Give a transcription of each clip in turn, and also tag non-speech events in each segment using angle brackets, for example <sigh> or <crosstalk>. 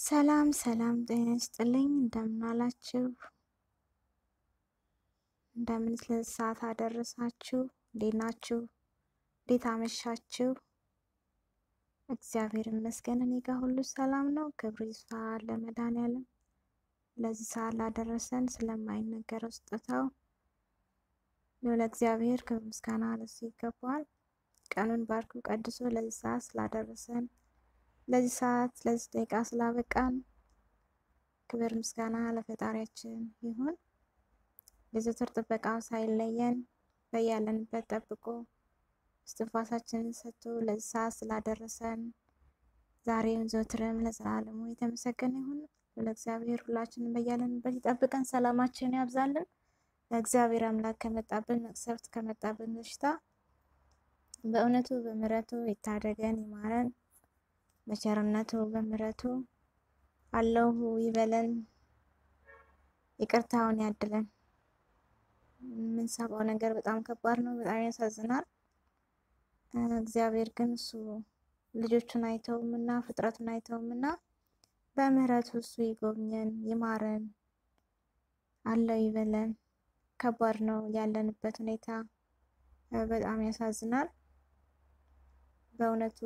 ሰላም ሰላም፣ ጤና ይስጥልኝ። እንደምን አላችሁ? እንደምን ስለዚህ ሰዓት አደረሳችሁ? እንዴት ናችሁ? እንዴት አመሻችሁ? እግዚአብሔር ይመስገን እኔ ጋር ሁሉ ሰላም ነው። ክብር ይስፋ ለመድኃኔዓለም ለዚህ ሰዓት ላደረሰን ስለማይነገረው ስጦታው ልዑለ እግዚአብሔር ክብር ምስጋና ለሱ ይገባዋል። ቀኑን ባርኩ ቀድሶ ለዚህ ሰዓት ስላደረሰን ለዚህ ሰዓት ለዚህ ደቂቃ ስላበቃን ክብር ምስጋና ለፈጣሪያችን ይሁን። የዘወትር ጥበቃው ሳይለየን በያለንበት ጠብቆ እስትንፋሳችንን ሰጥቶ ለዚህ ሰዓት ስላደረሰን ዛሬም ዘወትርም ለዘላለሙ የተመሰገነ ይሁን። ለእግዚአብሔር ሁላችንን በያለንበት ይጠብቀን፣ ሰላማችን ያብዛልን። እግዚአብሔር አምላክ ከመጣብን መቅሰፍት ከመጣብን በሽታ በእውነቱ በምሕረቱ ይታደገን ይማረን። በቸርነቱ በምሕረቱ አለሁ ይበለን፣ ይቅርታውን ያድለን። የምንሰማው ነገር በጣም ከባድ ነው፣ በጣም ያሳዝናል። እግዚአብሔር ግን እሱ ልጆቹን አይተውም እና ፍጥረቱን አይተውም እና በምሕረቱ እሱ ይጎብኘን፣ ይማረን፣ አለው ይበለን። ከባድ ነው ያለንበት ሁኔታ፣ በጣም ያሳዝናል። በእውነቱ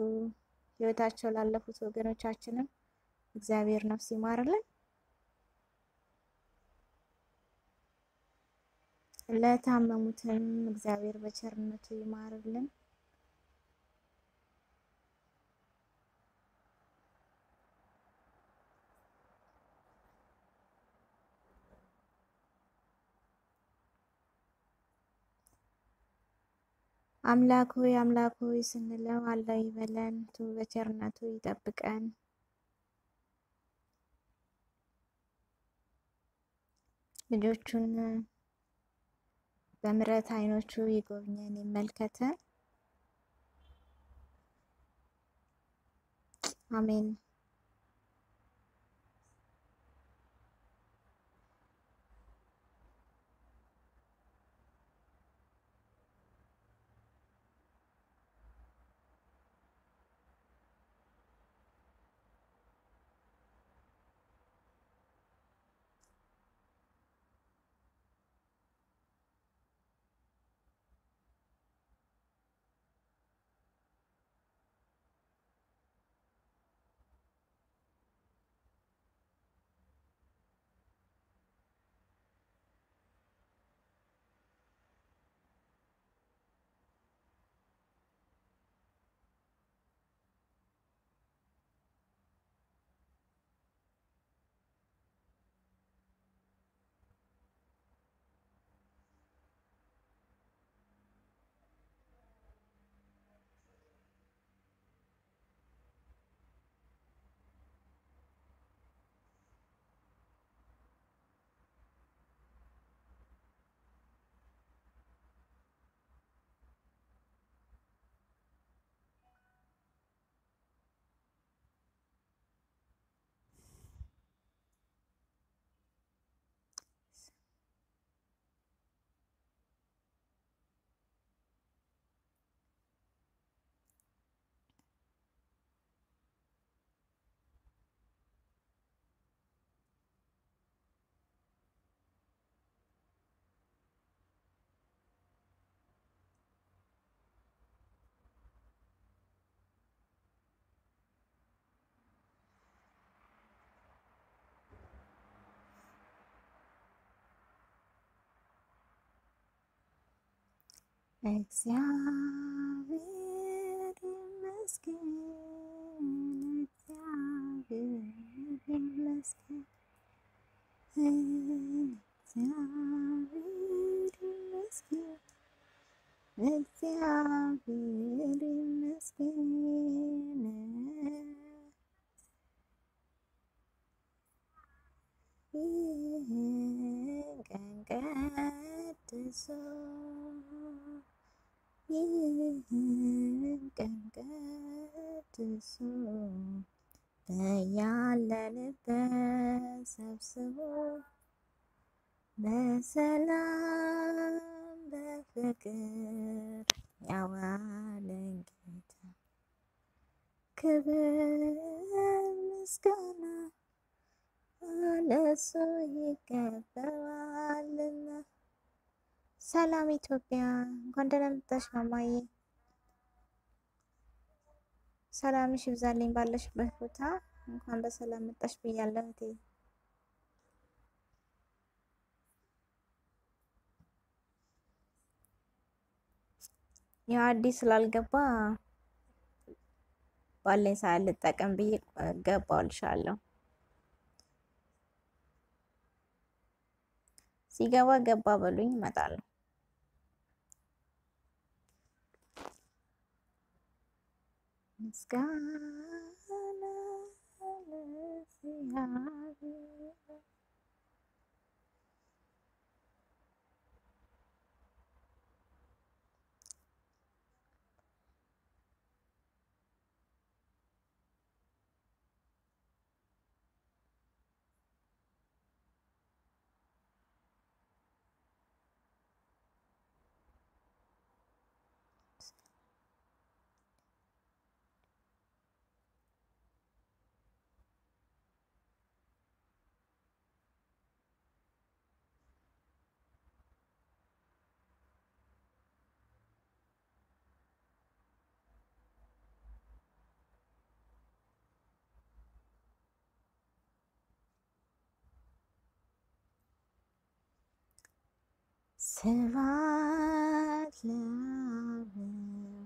ሕይወታቸው ላለፉት ወገኖቻችንም እግዚአብሔር ነፍስ ይማርልን፣ ለታመሙትም እግዚአብሔር በቸርነቱ ይማርልን። አምላክ ሆይ አምላክ ሆይ ስንለው አለው ይበለን፣ በቸርነቱ ይጠብቀን። ልጆቹን በምሕረት ዓይኖቹ ይጎብኘን፣ ይመልከተን። አሜን። እግዚአብሔር ይመስገን፣ እግዚአብሔር ይመስገን፣ እግዚአብሔር ይመስገን፣ እግዚአብሔር ይመስገን። ይህን ቀን ቀድሶ ይህን ቀን ቀድሶ በያለንበት ሰብስቦ በሰላም በፍቅር ያዋለን ጌታ ክብር ምስጋና ለሱ ይገባዋልና። ሰላም ኢትዮጵያ፣ እንኳን ደህና መጣሽ ማማዬ። ሰላምሽ ይብዛልኝ ባለሽበት ቦታ። እንኳን በሰላም መጣሽ ብያለሁ እህቴ። ያው አዲስ ስላልገባ ባለኝ ሰዓት ልጠቀም ብዬ ገባልሻለሁ። ሲገባ ገባ በሉኝ እመጣለሁ። ምስጋና ለእግዚአብሔር ስብሐት ለአብ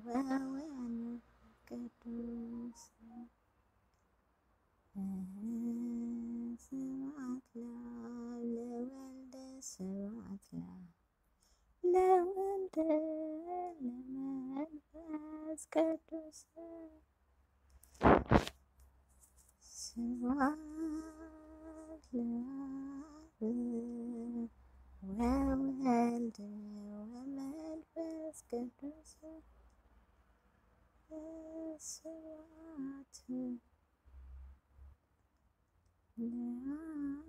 ወወልድ ቅዱስ ስብሐት ለአብ ለወልድ ስብሐት ለወልድ ለመንፈስ ቅዱስ ስብሐት ለአብ round and round and basket is water. Now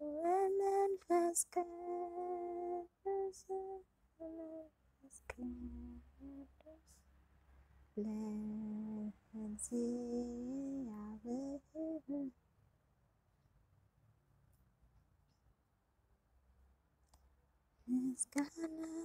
round and basket is basket. Let's see. ምስጋና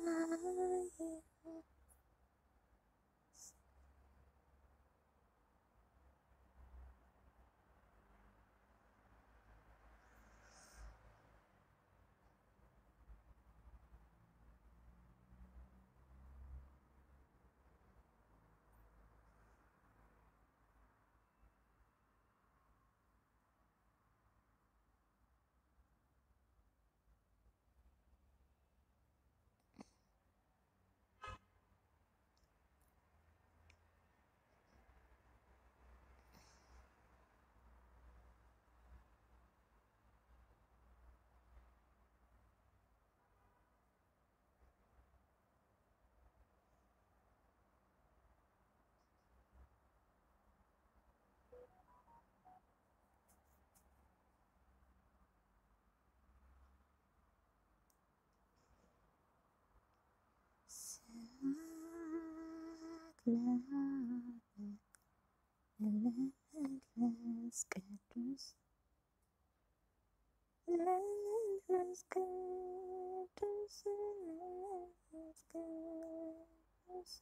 cloud relentless glitters. Relentless glitters, relentless glitters.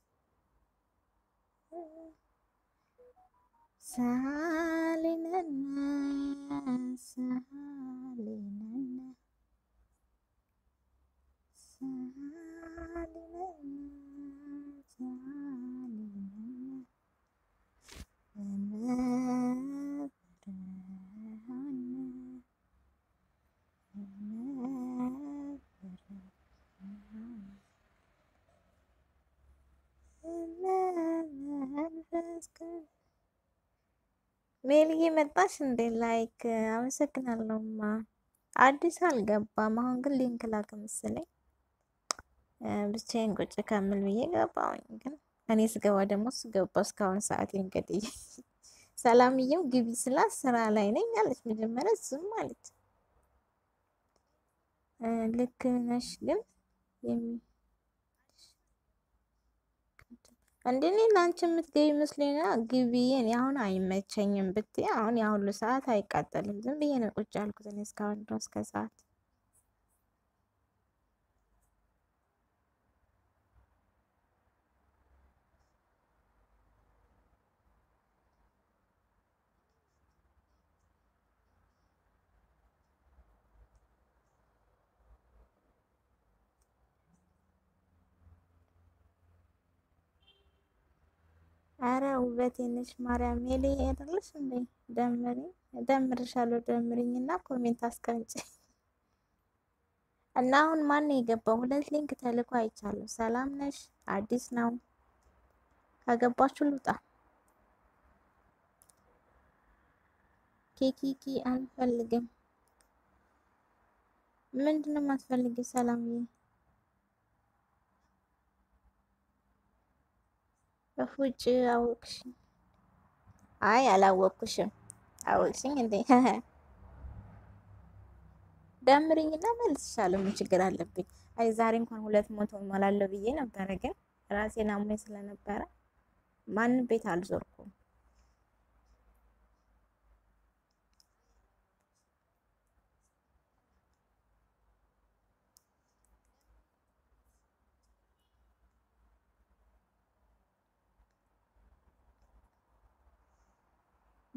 ಸಾಲಿನನ್ನ ಸಾಲಿನನ್ನ ಸಾಲಿನನ್ನ ಸಾ ሜልዬ መጣሽ እንዴ? ላይክ አመሰግናለሁማ። አዲስ አልገባም። አሁን ግን link ላክ መሰለኝ። ብቻዬን ቁጭ ከምል ብዬ ገባሁኝ። ግን እኔ ስገባ ደግሞ ስገባ እስካሁን ሰዓት እንግዲህ ሰላምዬው ግቢ ስላት ስራ ላይ ነኝ አለች። መጀመሪያ ዝም አለች። ልክ ነሽ ግን የሚ እንደ እኔ ለአንቺ የምትገቢ መስሎኝ ግቢ። እኔ አሁን አይመቸኝም ብትይ አሁን ያ ሰዓት አይቃጠልም። ዝም ብዬ ነው ቁጭ ያልኩት እኔ እስካሁን ድረስ ከሰዓት አረ ውበቴ ነሽ ማርያም ሜሌ አይደለሽ እንዴ? ደምሪ ደምርሻለሁ። ደምሪኝ እና comment አስቀምጪ እና አሁን ማን ነው የገባው? ሁለት link ተልኮ አይቻለሁ። ሰላም ነሽ? አዲስ ነው ከገባችሁ ልውጣ። ኬኪኪ አልፈልግም። ምንድን ነው የማትፈልጊው? ሰላምዬ በፉጭ አወቅሽኝ? አይ አላወቅኩሽም። አወቅሽኝ እንዴ? <laughs> ደምሪኝና መልስሻለሁ። ምን ችግር አለብኝ? አይ ዛሬ እንኳን ሁለት መቶ እሞላለሁ ብዬ ነበረ፣ ግን ራሴን አሞኝ ስለነበረ ማንም ቤት አልዞርኩም።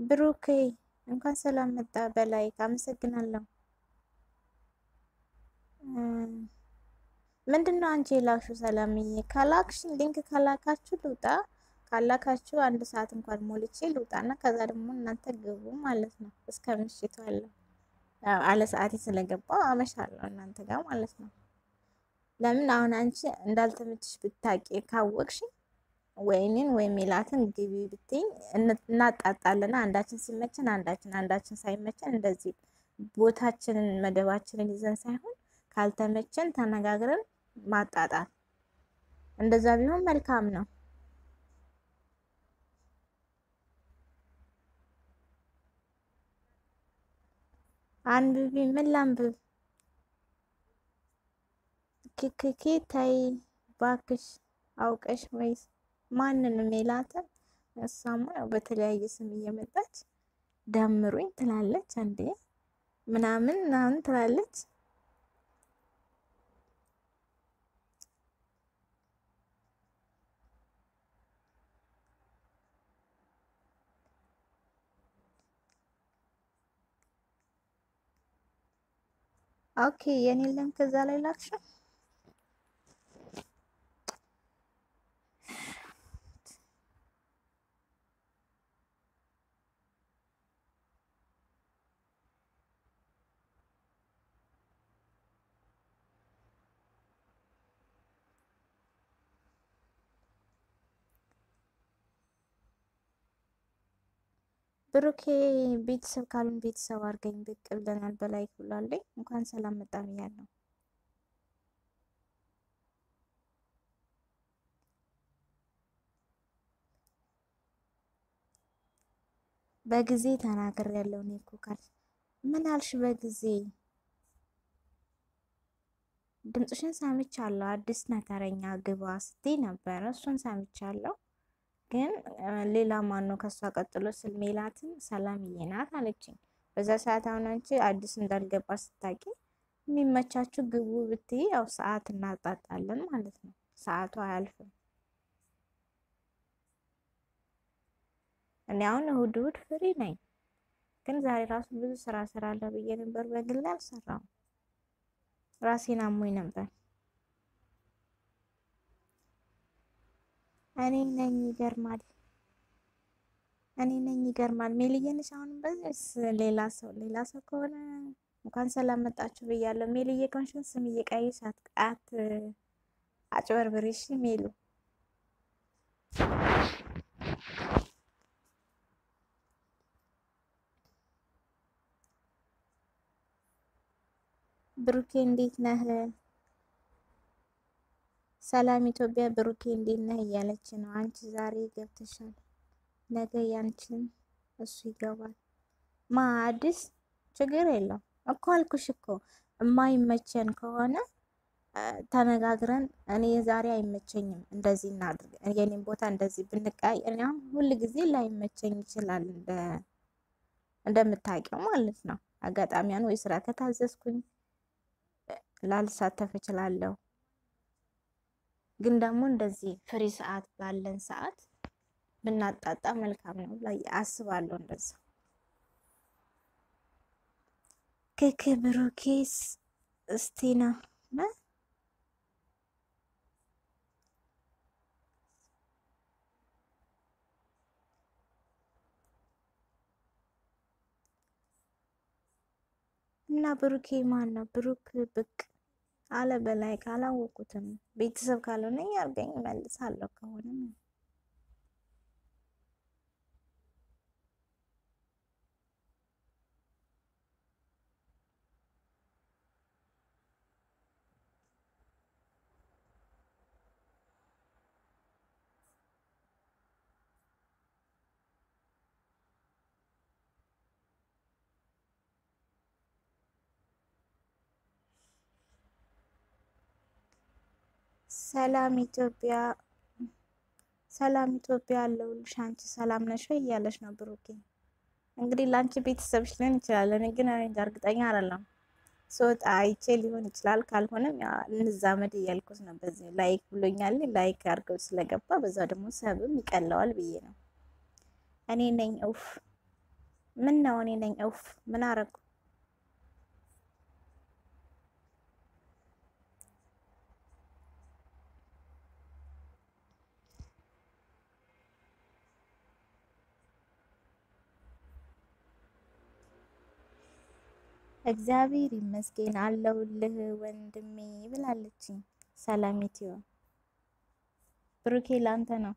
ብሩኬ እንኳን ሰላም መጣ። በላይ አመሰግናለሁ። ምንድን ነው አንቺ የላክሽው? ሰላምዬ ካላክሽ link ካላካችሁ ልውጣ። ካላካችሁ አንድ ሰዓት እንኳን ሞልቼ ልውጣና ከዛ ደግሞ እናንተ ግቡ ማለት ነው። እስከ ምሽቱ አለው አለ ሰዓቴ ስለገባው አመሻለሁ እናንተ ጋር ማለት ነው። ለምን አሁን አንቺ እንዳልተመችሽ ብታቂ ካወቅሽ ወይኔን ወይም ሜላትን ግቢ ብትይኝ እናጣጣለን። አንዳችን ሲመችን አንዳችን አንዳችን ሳይመችን እንደዚህ ቦታችንን መደባችንን ይዘን ሳይሆን ካልተመቸን ተነጋግረን ማጣጣል፣ እንደዛ ቢሆን መልካም ነው። አንብቢ። ምን ላንብብ? ክክኬ ታይ ባክሽ አውቀሽ ወይስ ማንን ሜላትን? እሷማ ያው በተለያየ ስም እየመጣች ደምሩኝ ትላለች እንዴ ምናምን ምናምን ትላለች። ኦኬ የኔ ሊንክ እዛ ላይ ላክሽው። ብሩኬ ቤተሰብ ካሉን ቤተሰብ አድርገኝ ብቅ ብለናል። በላይ ብላለኝ። እንኳን ሰላም መጣ ብያለሁ። በጊዜ ተናገር ያለው እኔ እኮ ካልሽ ምን አልሽ? በጊዜ ድምፅሽን ሰምቻለሁ። አዲስ ነገረኛ ግባ ስትይ ነበረ። እሱን ሰምቻለሁ ግን ሌላ ማን ነው ከሷ ቀጥሎ ስል ሜላትን ሰላምዬ ናት አለችኝ። በዛ ሰዓት አሁን አንቺ አዲስ እንዳልገባ ስታቂ የሚመቻችሁ ግቡ ብትይ ያው ሰዓት እናጣጣለን ማለት ነው። ሰዓቱ አያልፍም። እኔ አሁን እሁድ እሁድ ፍሪ ነኝ፣ ግን ዛሬ ራሱ ብዙ ስራ ስራ አለ ብዬ ነበር። በግል አልሰራም፣ ራሴን አሞኝ ነበር። እኔ ነኝ ይገርማል። እኔ ነኝ ይገርማል። ሜልዬንሽ አሁንም በዚህ ሌላ ሰው ሌላ ሰው ከሆነ እንኳን ሰላም መጣችሁ ብያለሁ። ሜልዬ ከሆንሽን ስም እየቀየሽ አት አጭበርብሬ እሺ ሜሉ ብሩኬ እንዴት ነህ? ሰላም ኢትዮጵያ ብሩኬ እንዴት ነህ እያለች ነው። አንቺ ዛሬ ገብተሻል፣ ነገ ያንቺን እሱ ይገባል። ማ አዲስ ችግር የለው እኮ አልኩሽ እኮ እማይመቸን ከሆነ ተነጋግረን እኔ ዛሬ አይመቸኝም እንደዚህ እናድርግ፣ የኔም ቦታ እንደዚህ ብንቃይ እኔ ሁል ጊዜ ላይመቸኝ ይችላል እንደ እንደምታውቂው ማለት ነው። አጋጣሚያን ወይ ስራ ከታዘዝኩኝ ላልሳተፍ እችላለሁ። ግን ደግሞ እንደዚህ ፍሪ ሰዓት ባለን ሰዓት ብናጣጣ መልካም ነው ላይ አስባለሁ። እንደዛ ከክብሩኬስ እስቲና እና ብሩኬ ማን ነው? ብሩክ ብቅ አለ በላይ ካላወቁትም ቤተሰብ ካልሆነ ያርገኝ መልሳለሁ ከሆነም ሰላም ኢትዮጵያ፣ ሰላም ኢትዮጵያ አለሁልሽ። አንቺ ሰላም ነሽ ወይ እያለች ነው ብሩኬ። እንግዲህ ለአንቺ ቤተሰብሽ ሊሆን ይችላል። እኔ ግን እርግጠኛ አይደለም። ስወጣ አይቼ ሊሆን ይችላል። ካልሆነም እንዛመድ እያልኩት ነው። በዚህ like ብሎኛል። like አድርገው ስለገባ በዛ ደግሞ ሰብም ይቀለዋል ብዬ ነው። እኔ ነኝ ኡፍ። ምን ነው እኔ ነኝ ኡፍ። ምን አረኩ? እግዚአብሔር ይመስገን አለሁልህ ወንድሜ ብላለችኝ። ሰላሚትዮ ብሩኬ ላንተ ነው።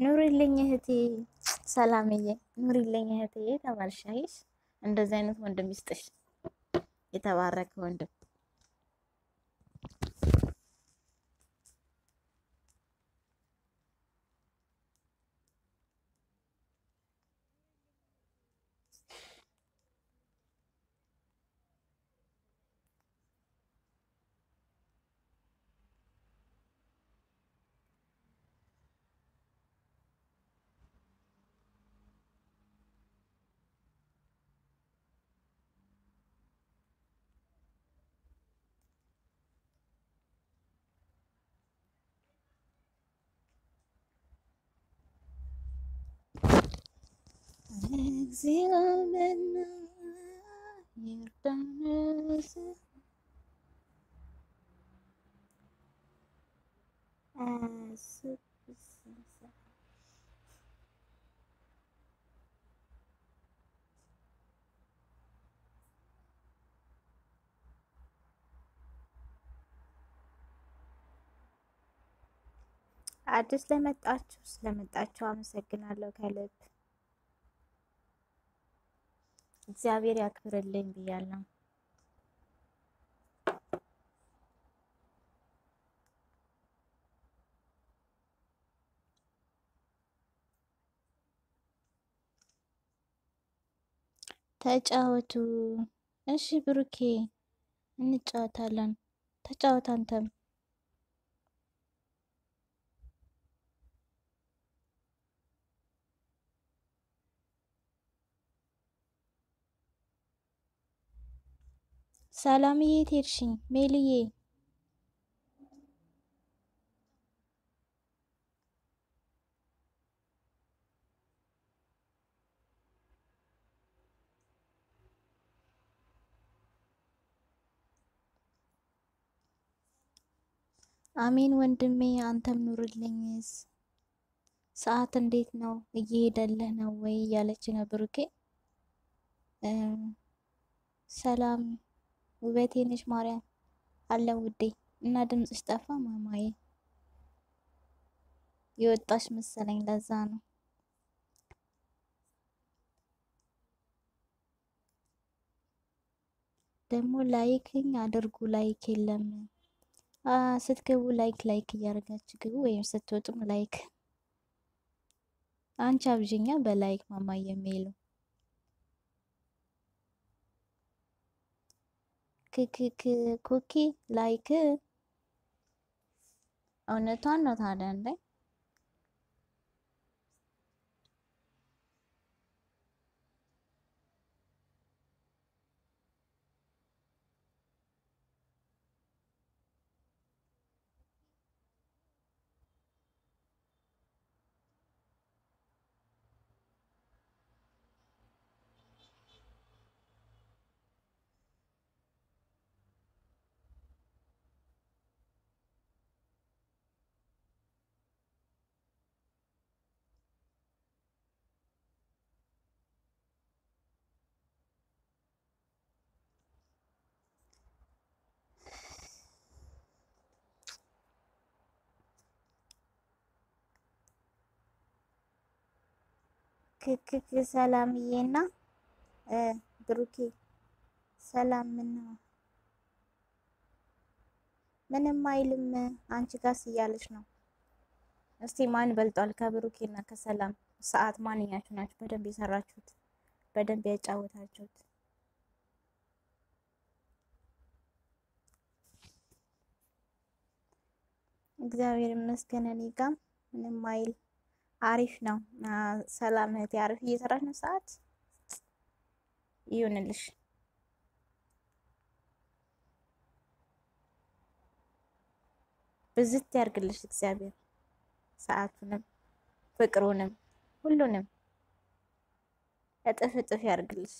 ኑሪልኝ እህቴ ሰላምዬ፣ ኑሪልኝ እህቴ ተባልሻይሽ። እንደዚህ አይነት ወንድም ይስጥሽ፣ የተባረከ ወንድም። እግዚአብሔር ይርዳን። አዲስ ለመጣችሁ ስለመጣችሁ አመሰግናለሁ ከልብ እግዚአብሔር ያክብርልኝ ብያለሁ። ተጫወቱ። እሺ ብሩኬ እንጫወታለን። ተጫወት አንተም ሰላምዬ የት ሄድሽኝ? ሜልዬ አሜን ወንድሜ፣ አንተም ኑርልኝስ። ሰዓት እንዴት ነው? እየሄደልህ ነው ወይ እያለች ነው ብሩኬ። ሰላም ውበቴ ነሽ ማርያም። አለ ውዴ እና ድምፅሽ ጠፋ ማማዬ። የወጣሽ መሰለኝ ለዛ ነው። ደግሞ like ኝ አድርጉ like የለም። ስትገቡ like like እያደረጋችሁ ግቡ ወይም ስትወጡም like። አንቺ አብዥኛ በ like ማማዬ የሚሉ ክክክ ኩኪ like እውነቷን ነው ታዲያ እንዴ? ክክክ ሰላምዬና ብሩኬ ሰላም። ምን ነው ምንም አይልም። አንቺ ጋስ እያለች ነው። እስቲ ማን በልጧል ከብሩኬና ከሰላም ሰዓት? ማንኛችሁ ናችሁ በደንብ የሰራችሁት በደንብ ያጫወታችሁት? እግዚአብሔር ይመስገን እኔ ጋም ምንም አይል አሪፍ ነው። ሰላም እህቴ አሪፍ እየሰራች ነው። ሰዓት ይሁንልሽ። ብዝት ያርግልሽ እግዚአብሔር ሰዓቱንም ፍቅሩንም ሁሉንም እጥፍ እጥፍ ያርግልሽ።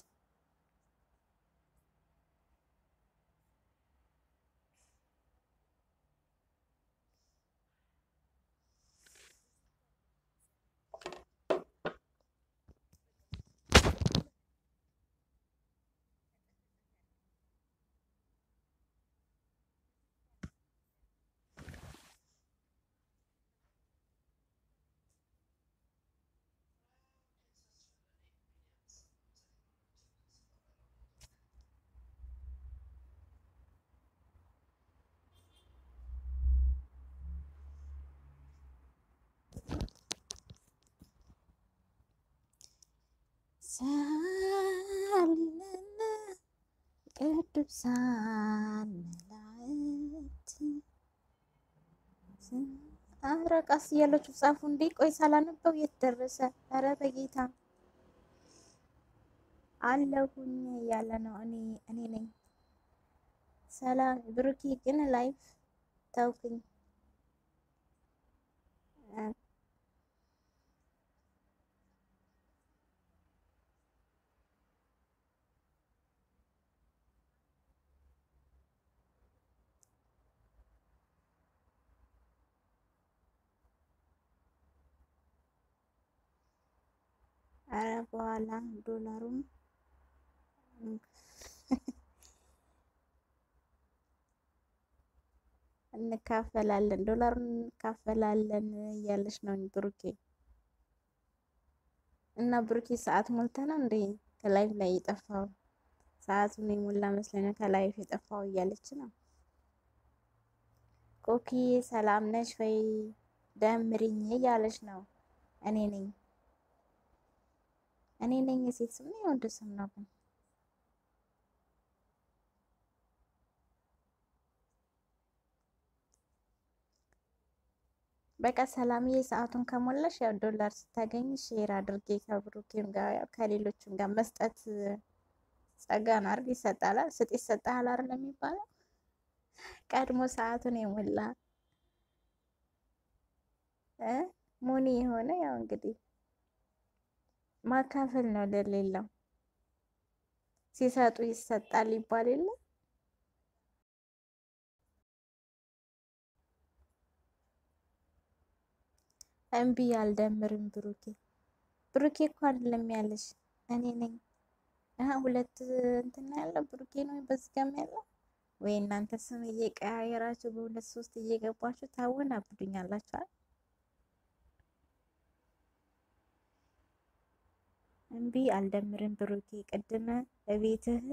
ቅዱሳን መላእክት አረ ቀስ እያላችሁ ጻፉ እንዴ! ቆይ ሳላነበው የት ደረሰ? አረ በጌታ አለሁኝ እያለ ነው። እኔ እኔ ነኝ። ሰላም ብሩኬ ግን ላይፍ ተውክኝ። አረ በኋላ ዶላሩን እንካፈላለን ዶላሩን እንካፈላለን እያለች ነው ብሩኬ። እና ብሩኬ ሰዓት ሞልተ ነው እንዴ ከላይፍ ላይ የጠፋው? ሰዓቱን የሞላ ነው ከላይፍ የጠፋው እያለች ነው። ኮኪ ሰላም ነሽ ወይ ደምሪኝ እያለች ነው። እኔ ነኝ እኔ ነኝ የሴት ስም ነው የወንድ ስም ነው ግን? በቃ ሰላምዬ ሰዓቱን ከሞላሽ ያው ዶላር ስታገኝ share አድርጌ ከብሩኬም ጋር ከሌሎችም ጋር መስጠት ጸጋን አርግ ይሰጣል። ስጥ ይሰጣል አይደል የሚባለው? ቀድሞ ሰዓቱን የሞላ እ ሞኒ የሆነ ያው እንግዲህ ማካፈል ነው ለሌላው። ሲሰጡ ይሰጣል ይባል የለ? እምቢ አልደምርም ብሩኬ። ብሩኬ እኮ አይደለም ያለሽ እኔ ነኝ። ሁለት እንትና ያለው ብሩኬ ነው በዚህ ጋም ያለው? ወይ እናንተ ስም እየቀያየራችሁ በሁለት ሶስት እየገባችሁ ታወናብዱኛላችሁ እምቢ አልደምርም ብሩኬ ቅድም እቤትህ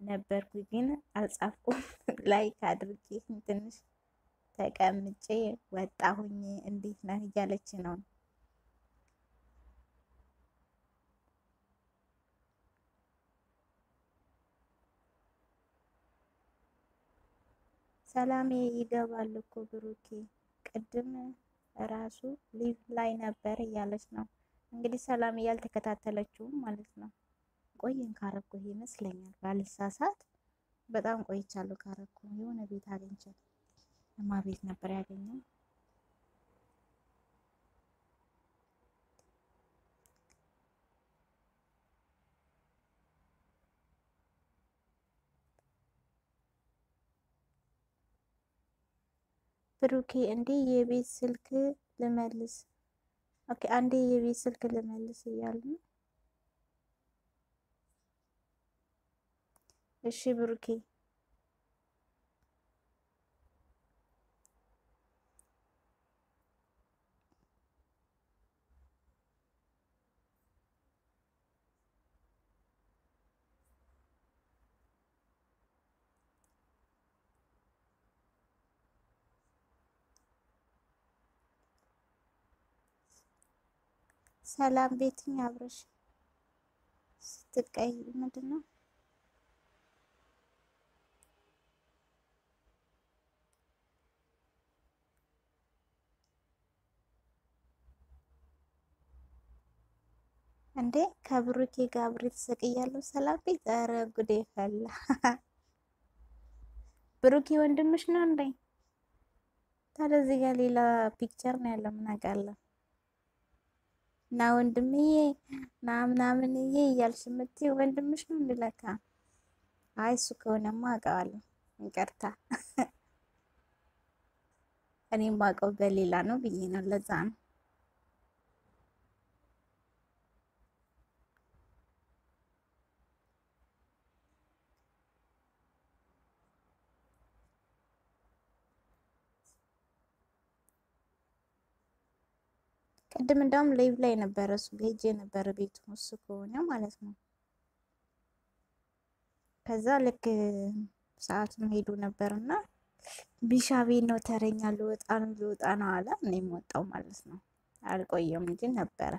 ነበርኩ ግን አልጻፍኩም። <laughs> like አድርጌ ትንሽ ተቀምጬ ወጣሁኝ። እንዴት ነህ እያለች ነው። ሰላሜ ይገባል እኮ ብሩኬ ቅድም ራሱ ሊቭ ላይ ነበር እያለች ነው። እንግዲህ ሰላም እያልተከታተለችውም ማለት ነው። ቆየን ካረኩ ይመስለኛል ባልሳሳት፣ በጣም ቆይቻለሁ ካረኩ። የሆነ ቤት አግኝቼ እማ ቤት ነበር ያገኘው። ብሩኬ እንዴ የቤት ስልክ ልመልስ። OK አንዴ የቤት ስልክ ልመልስ እያሉ ነው። እሺ ብሩኬ ሰላም ቤትኝ አብረሽ ስትቀይ ምንድን ነው? እንዴ ከብሩኬ ጋር አብሬ ተሰቅያለሁ። ሰላም ቤት ኧረ ጉዴ ፈላ። ብሩኬ ወንድምሽ ነው እንዴ? ታዲያ እዚህ ጋር ሌላ picture ነው ያለው። ምን አውቃለሁ እና ወንድምዬ ና ምናምንዬ እያልሽ የምትይው ወንድምሽ ነው እንድለካ። አይ እሱ ከሆነማ አውቀዋለሁ። ይቅርታ እኔም አውቀው በሌላ ነው ብዬ ነው። ለዛ ነው ቅድም እንዳውም live ላይ ነበረ እሱ ሄጄ ነበረ ቤቱ እሱ ከሆነ ማለት ነው። ከዛ ልክ ሰዓቱን ሄዱ ነበር እና ቢሻ ቤት ነው ተረኛ ልወጣ ነው ልወጣ ነው አለ። እኔም ወጣው ማለት ነው። አልቆየም እንጂ ነበረ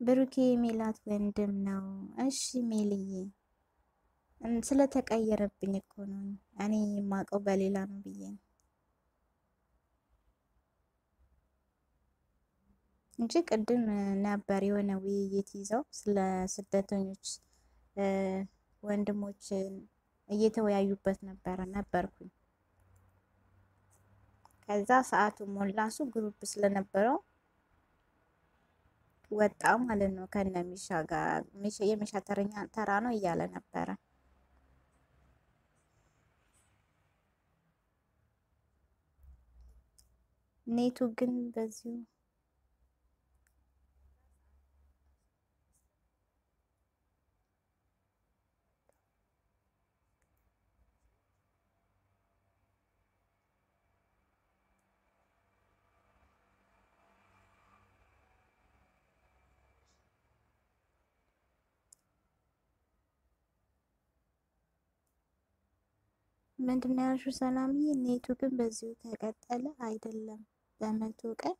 ብሩኬ ሜላት ወንድም ነው። እሺ ሜልዬ ስለተቀየረብኝ እኮ ነው እኔ የማውቀው በሌላ ነው ብዬ ነው እንጂ ቅድም ነበር የሆነ ውይይት ይዘው ስለ ስደተኞች ወንድሞች እየተወያዩበት ነበረ ነበርኩኝ። ከዛ ሰዓቱ ሞላሱ group ስለነበረው ወጣ ማለት ነው። ከነ ሚሻ ጋር የሚሻ ተረኛ ተራ ነው እያለ ነበረ። ኔቱ ግን በዚሁ ምንድን ያልሽው ሰላምዬ? ኔቱ ግን በዚሁ ከቀጠለ አይደለም በመቶ ቀን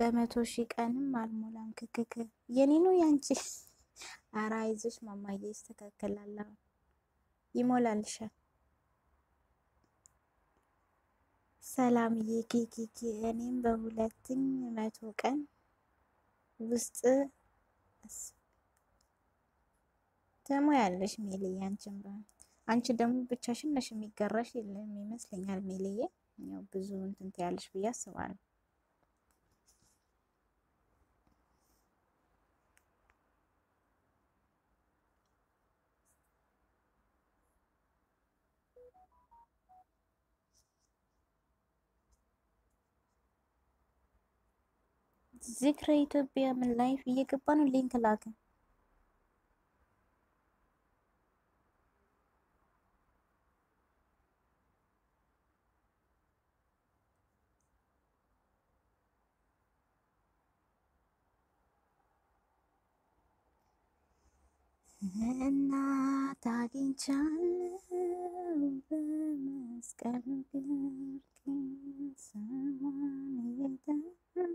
በመቶ ሺህ ቀንም አልሞላም። ክክክ የኔ ነው ያንቺ። ኧረ አይዞሽ ማማዬ ይስተካከላል፣ ይሞላልሻል። ሰላምዬ ኬኬኬ እኔም በሁለትኝ መቶ ቀን ውስጥ ደግሞ ያለሽ ሜል ያንቺን አንቺ ደግሞ ብቻሽን ነሽ የሚገራሽ የለም ይመስለኛል። ሜልዬ ያው ብዙ እንትን ትያለሽ ብዬ አስባለሁ። ዚክረ ኢትዮጵያ ምን ላይፍ እየገባ ነው። ሊንክ ላከ አግኝቻለሁ በመስቀል ግርጌ ስሟን እየጠራሁ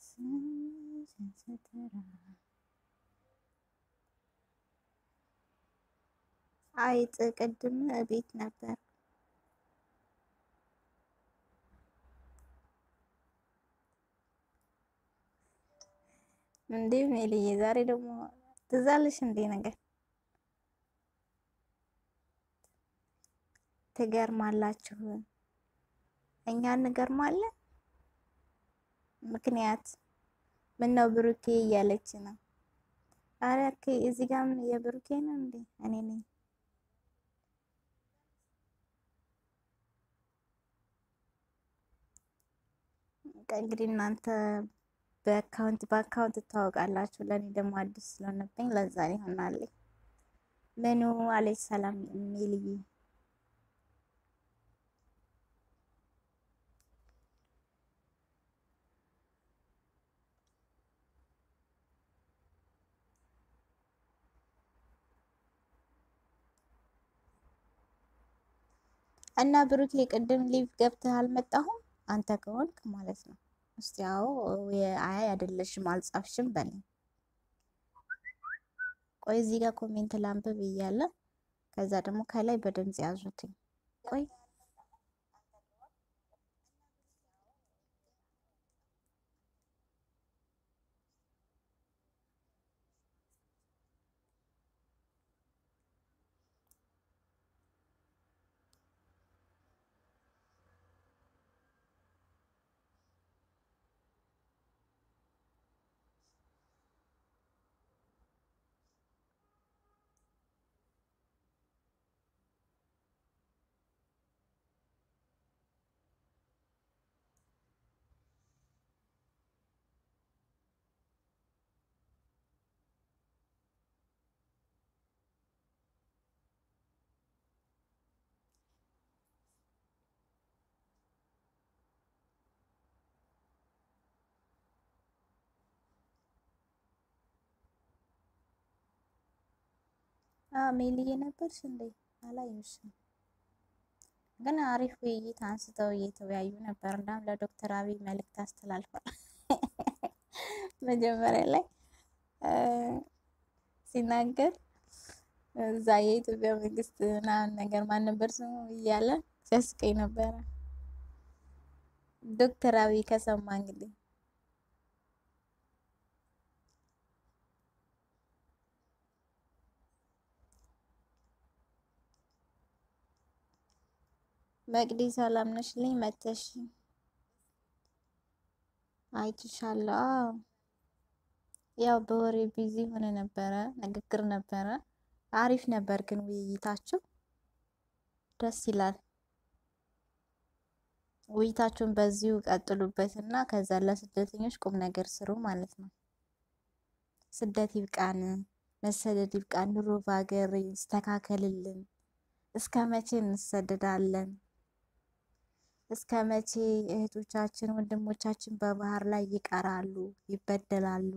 ስምሽን ስጠራ አይጥ ቅድም ቤት ነበር። እንዴ ሜልዬ ዛሬ ደግሞ ትዝ አለሽ እንዴ ነገር ትገርማላችሁ። እኛ እንገርማለን። ምክንያት ምን ነው ብሩኬ እያለች ነው። አረ እዚህ ጋም የብሩኬ ነው እንዴ? እኔ ነኝ እንግዲህ እናንተ በ account በ account ትታወቃላችሁ። ለእኔ ደግሞ አዲስ ስለሆነብኝ ለዛ ይሆናል። ምኑ አለች ሰላም ሚልዬ እና ብሩኬ ቅድም live ገብተህ አልመጣሁም አንተ ከሆንክ ማለት ነው። እስቲ አዎ አይ አይደለሽም አልጻፍሽም በለኝ። ቆይ እዚህ ጋር comment ላንብብ እያለ ከዛ ደግሞ ከላይ በድምጽ ያዙትኝ። ቆይ ሜልዬ ነበርሽ እንዴ? አላየሁሽም። ግን አሪፍ ውይይት አንስተው እየተወያዩ ነበር። እንዳም ለዶክተር አብይ መልእክት አስተላልፏል። <laughs> መጀመሪያ ላይ ሲናገር እዛ የኢትዮጵያ መንግስት ምናምን ነገር ማን ነበር ስሙ እያለ ሲያስቀኝ ነበረ። ዶክተር አብይ ከሰማ እንግዲህ መቅዲ ሰላም ነሽልኝ? መተሽ አይችሻለሁ። ያው በወሬ ቢዚ ሆነ ነበረ፣ ንግግር ነበረ። አሪፍ ነበር ግን ውይይታችሁ ደስ ይላል። ውይይታችሁን በዚሁ ቀጥሉበት እና ከዛ ለስደተኞች ቁም ነገር ስሩ ማለት ነው። ስደት ይብቃን፣ መሰደድ ይብቃን፣ ኑሮ በሀገር ይስተካከልልን። እስከ መቼ እንሰደዳለን? እስከ መቼ እህቶቻችን ወንድሞቻችን በባህር ላይ ይቀራሉ፣ ይበደላሉ?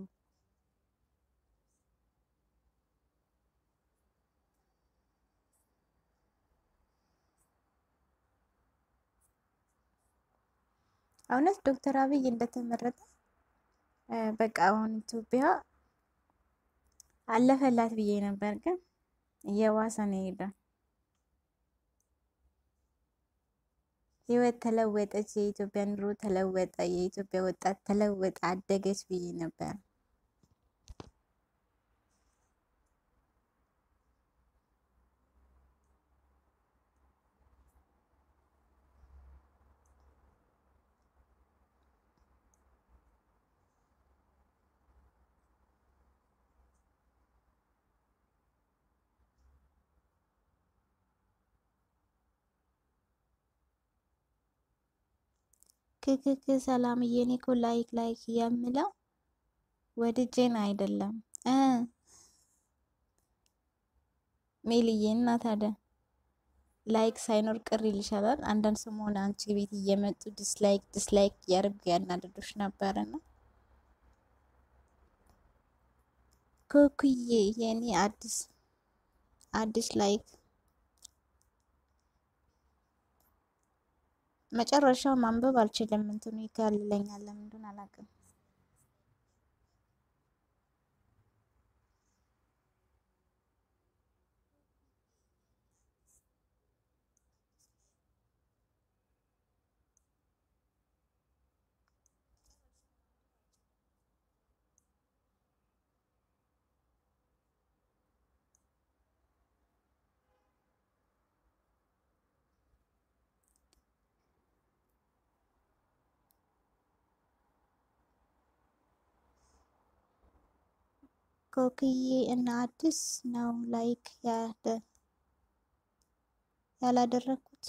እውነት ዶክተር አብይ እንደተመረጠ በቃ አሁን ኢትዮጵያ አለፈላት ብዬ ነበር፣ ግን እየዋሰ ነው የሄደ። ህይወት ተለወጠች፣ የኢትዮጵያ ኑሮ ተለወጠ፣ የኢትዮጵያ ወጣት ተለወጠ፣ አደገች ብዬ ነበር። ክክክ ሰላምዬ፣ እኔ like like የምለው ወድጄን አይደለም እ ሜልዬ እና ታዲያ like ሳይኖር ቅር ይልሻላል። አንዳንድ ሰሞን አንቺ ቤት እየመጡ dislike dislike ያርግ ያናደዶች ነበረና ኮኩዬ የኔ አዲስ አዲስ like መጨረሻው ማንበብ አልችልም። እንትኑ ይከልለኛል። ለምን እንደሆነ አላውቅም። ኮክዬ እና አዲስ ነው like ያላደረኩት።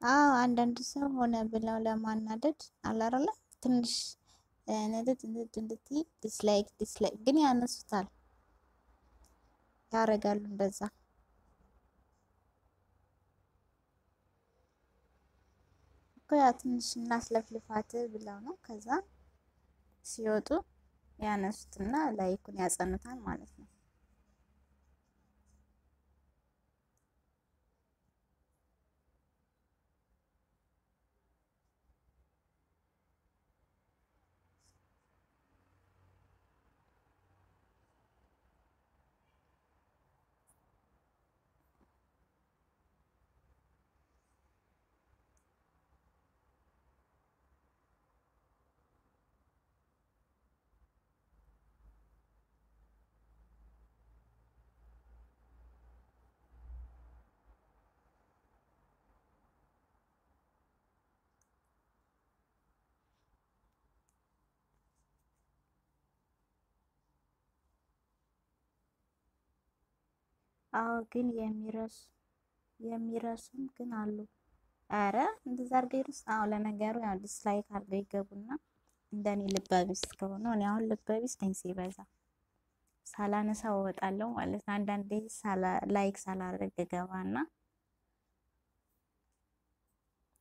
አዎ አንዳንድ ሰው ሆነ ብለው ለማናደድ አላረለ ትንሽ ነደድ ነደድ እንድትይ dislike dislike ግን ያነሱታል፣ ያረጋሉ እንደዛ። ያ ትንሽ እናስለፍልፋት ብለው ነው። ከዛ ሲወጡ ያነሱትና ላይኩን ያጸኑታል ማለት ነው። አዎ ግን የሚረሱ የሚረሱም ግን አሉ። አረ እንደዛ አድርገው ይርስ። አዎ ለነገሩ ያው dislike አድርገው ይገቡና እንደኔ ልበቢስ ከሆነ እኔ አሁን ልበቢስ ነኝ ሲበዛ ሳላነሳ እወጣለሁ ማለት ነው። አንዳንዴ like ሳላደርግ ገባና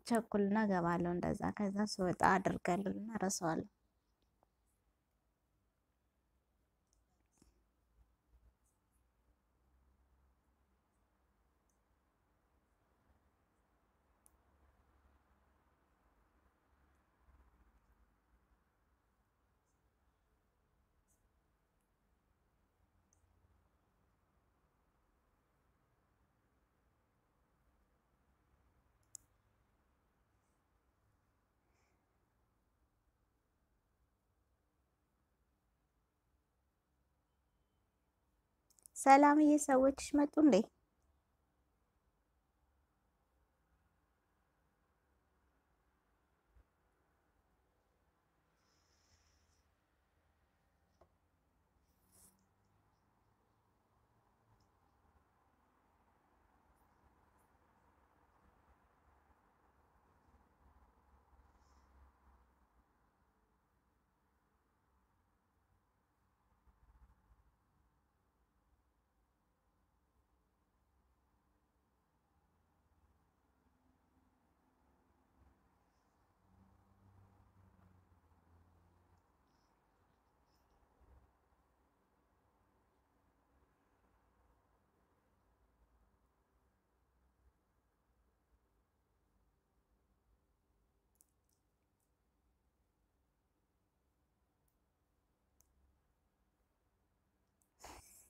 ቸኩልና ገባለሁ እንደዛ። ከዛ ስወጣ አድርጋለሁና ረሳዋለሁ። ሰላምዬ ሰዎች መጡ እንዴ?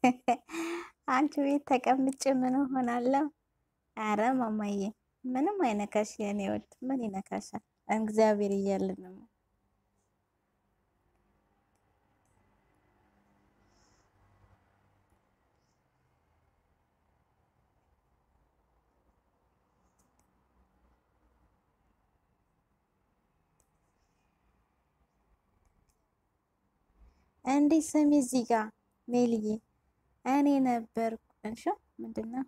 <laughs> አንቺ ቤት ተቀምጬ ምን ሆናለሁ? አረ ማማዬ ምንም አይነካሽ የኔ ወድ፣ ምን ይነካሻል? እግዚአብሔር እያለን ነው። እንዴ ስሚ እዚህ ጋር ሜልዬ እኔ ነበርኩ እንሻ ምንድነው?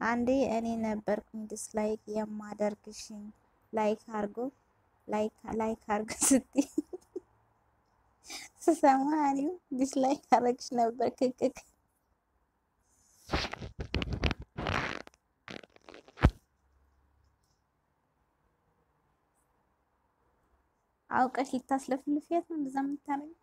አንዴ እኔ ነበርኩኝ dislike የማደርግሽኝ like አርጎ like like አርጎ <laughs> ስትይ ስሰማ እኔም dislike አረግሽ ነበር። ክክክ አውቀሽ ልታስለፍልፊያት ነው እንደዛ የምታረጊው?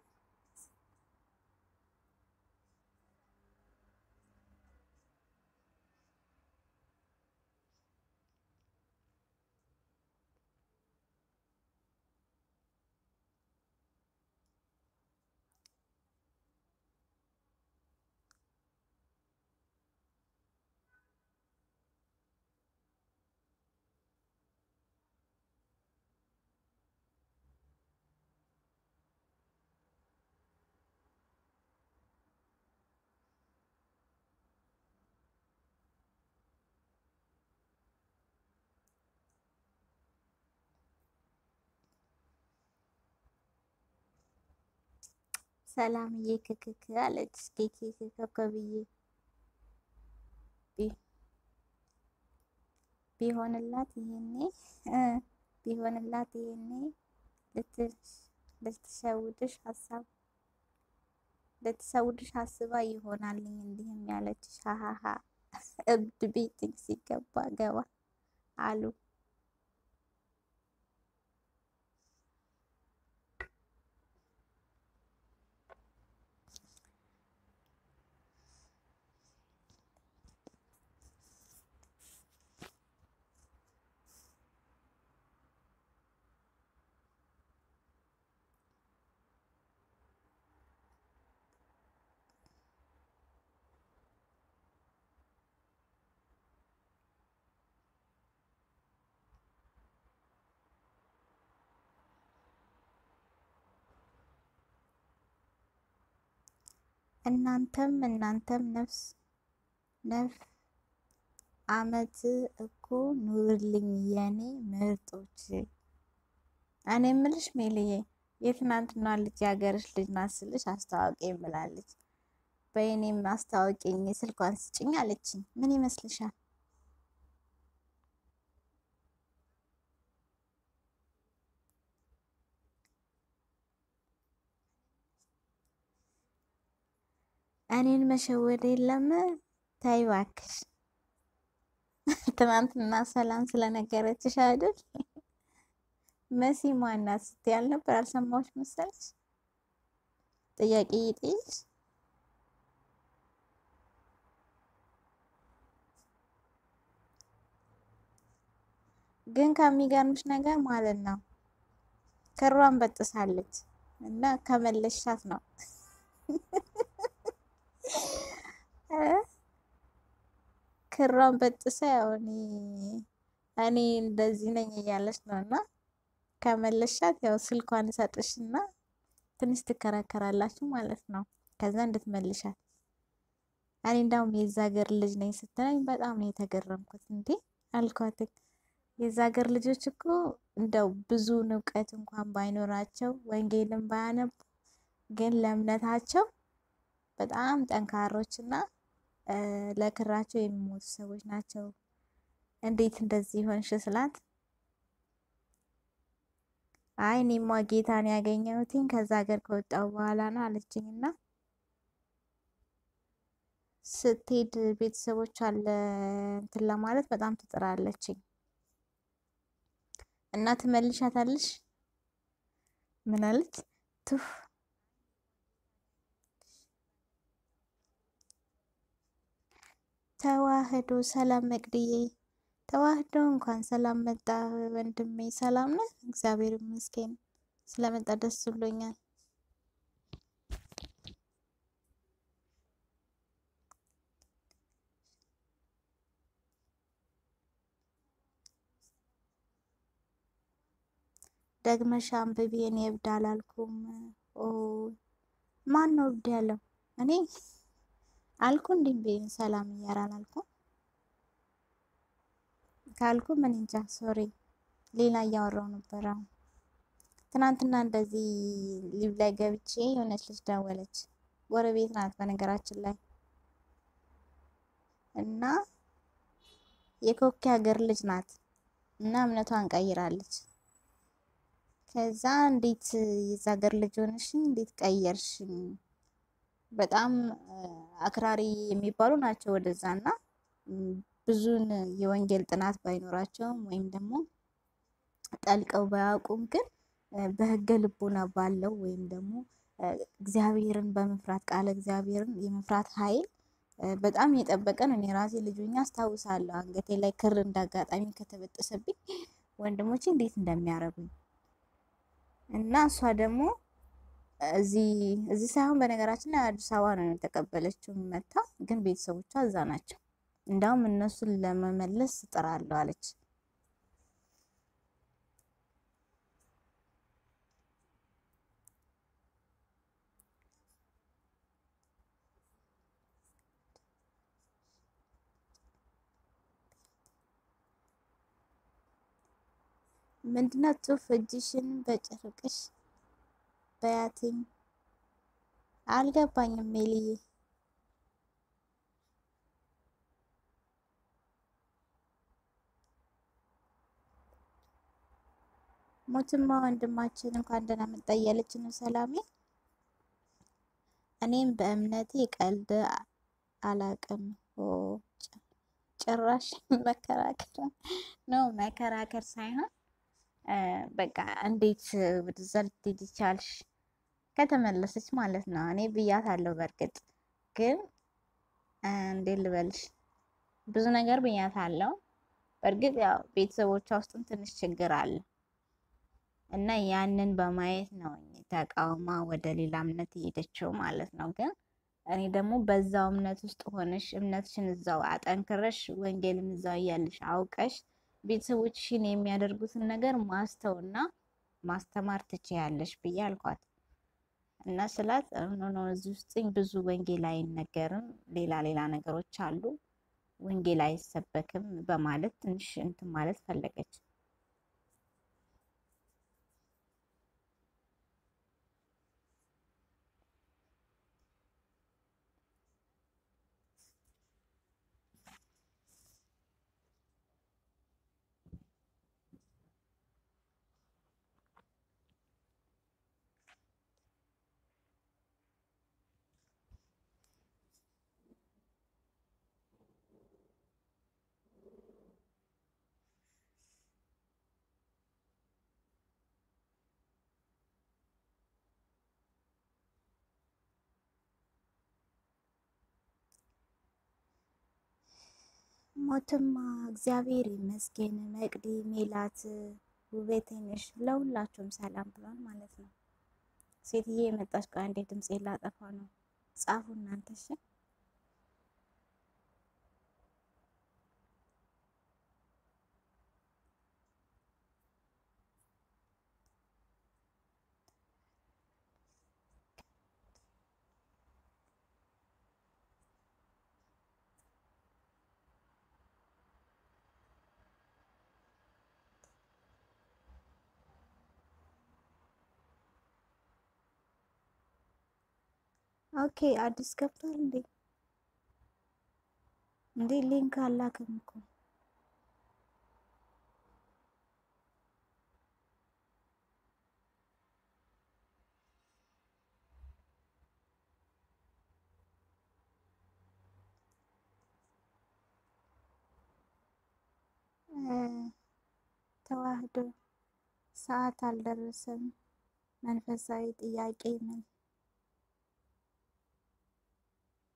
ሰላምዬ ክክክ አለች። እስኪ ኮከብዬ ቢሆንላት ይሄኔ ቢሆንላት ይሄኔ ልትሸውድሽ ሀሳብ ልትሰውድሽ አስባ ይሆናልኝ እንዲህም ያለችሽ ሀሀሀ እብድ ቤት ሲገባ ገባ አሉ። እናንተም እናንተም ነፍስ ነፍ አመት እኮ ኑርልኝ የኔ ምርጦች። እኔ የምልሽ ሜልዬ የትናንትና ልጅ የሀገርሽ ልጅ ናት ስልሽ አስታዋቂ ብላለች። በእኔም አስታዋቂኝ ስልኳን ስጭኝ አለችኝ። ምን ይመስልሻል? እኔን መሸወድ የለም ተይ እባክሽ። ትናንትና ሰላም ስለነገረችሽ አይደል? መሲ ማናት ስትይ አልነበር? አልሰማሁሽ መሰለሽ? ጥያቄ ይጥይሽ ግን ከሚገርምሽ ነገር ማለት ነው ክሯን በጥሳለች እና ከመለሻት ነው ክሯን በጥሳ ያው እኔ እንደዚህ ነኝ እያለች ነው እና ከመለሻት ያው ስልኳን እሰጥሽና ትንሽ ትከራከራላችሁ ማለት ነው። ከዛ እንድትመልሻት እኔ እንዳውም የዛ ሀገር ልጅ ነኝ ስትለኝ በጣም ነው የተገረምኩት። እንዴ አልኳት የዛ ሀገር ልጆች እኮ እንደው ብዙን እውቀት እንኳን ባይኖራቸው ወንጌልን ባያነቡ ግን ለእምነታቸው በጣም ጠንካሮች እና ለክራቸው የሚሞቱ ሰዎች ናቸው። እንዴት እንደዚህ ሆንሽ ስላት አይ እኔማ ጌታን ያገኘሁትኝ ከዛ ሀገር ከወጣሁ በኋላ ነው አለችኝ እና ስትሄድ ቤተሰቦች አለ እንትን ለማለት በጣም ትጥራለችኝ እና ትመልሻታለሽ። ምን አለች? ቱፍ ተዋህዶ ሰላም መቅድዬ ተዋህዶ እንኳን ሰላም መጣ ወንድሜ። ሰላም ነህ? እግዚአብሔር ይመስገን ስለመጣ ደስ ብሎኛል። ደግመሽ አንብቢ። እኔ እብድ አላልኩም። ማን ነው እብድ ያለው? እኔ አልኩ እንዲህ ሰላም እያር አላልኩም ካልኩ ምን እንጃ ሶሪ፣ ሌላ እያወራው ነበረ። ትናንትና እንደዚህ ሊቭ ላይ ገብቼ የሆነች ልጅ ደወለች። ጎረቤት ናት በነገራችን ላይ እና የኮኪ ሀገር ልጅ ናት እና እምነቷን ቀይራለች። ከዛ እንዴት የዛ ሀገር ልጅ ሆነሽ እንዴት ቀየርሽ? በጣም አክራሪ የሚባሉ ናቸው ወደዛ እና ብዙን የወንጌል ጥናት ባይኖራቸውም ወይም ደግሞ ጠልቀው ባያውቁም ግን በህገ ልቦና ባለው ወይም ደግሞ እግዚአብሔርን በመፍራት ቃለ እግዚአብሔርን የመፍራት ኃይል በጣም የጠበቀ ነው። እኔ ራሴ ልጆኛ አስታውሳለሁ አንገቴ ላይ ክር እንዳጋጣሚ ከተበጠሰብኝ ወንድሞቼ እንዴት እንደሚያረጉኝ እና እሷ ደግሞ እዚህ ሳይሆን በነገራችን ላይ አዲስ አበባ ነው የተቀበለችው መታ፣ ግን ቤተሰቦቿ እዛ ናቸው። እንዳውም እነሱን ለመመለስ እጥራለሁ አለች። ምንድነው ጽሁፍ እጅሽን በጨርቅሽ በያትኝ አልገባኝም ሜልዬ ሞትማ ወንድማችን እንኳን ደህና መጣ እያለች ነው ሰላሜ። እኔም በእምነቴ ቀልድ አላቅም ጭራሽ መከራከር ነው መከራከር ሳይሆን በቃ እንዴት ወደዛ ልትሄድ ይቻልሽ? ከተመለሰች ማለት ነው። እኔ ብያታለሁ። በእርግጥ ግን እንዴት ልበልሽ ብዙ ነገር ብያታለሁ። በእርግጥ ያው ቤተሰቦቿ ውስጥም ትንሽ ችግር አለ እና ያንን በማየት ነው ተቃውማ ወደ ሌላ እምነት የሄደችው ማለት ነው። ግን እኔ ደግሞ በዛው እምነት ውስጥ ሆነሽ እምነትሽን እዛው አጠንክረሽ ወንጌልን እዛው እያለሽ አውቀሽ ቤተሰቦችሽን የሚያደርጉትን ነገር ማስተውና ማስተማር ትችያለሽ ብዬ አልኳት እና ስላት ኖ እዚህ ውስጥ ብዙ ወንጌል አይነገርም፣ ሌላ ሌላ ነገሮች አሉ፣ ወንጌል አይሰበክም በማለት ትንሽ እንትን ማለት ፈለገች። ሞትማ እግዚአብሔር ይመስገን። መቅዲ፣ ሜላት፣ ውቤቴነሽ ለሁላችሁም ሰላም ብሏል ማለት ነው። ሴትዬ የመጣች ቃ እንዴት ድምፅ ላጠፋ ነው? ጻፉ እናንተሽ ኦኬ አዲስ ገብቷል እንዴ? እንዴ ሊንክ አላክም እኮ ተዋህዶ ሰዓት አልደረሰም። መንፈሳዊ ጥያቄ ምን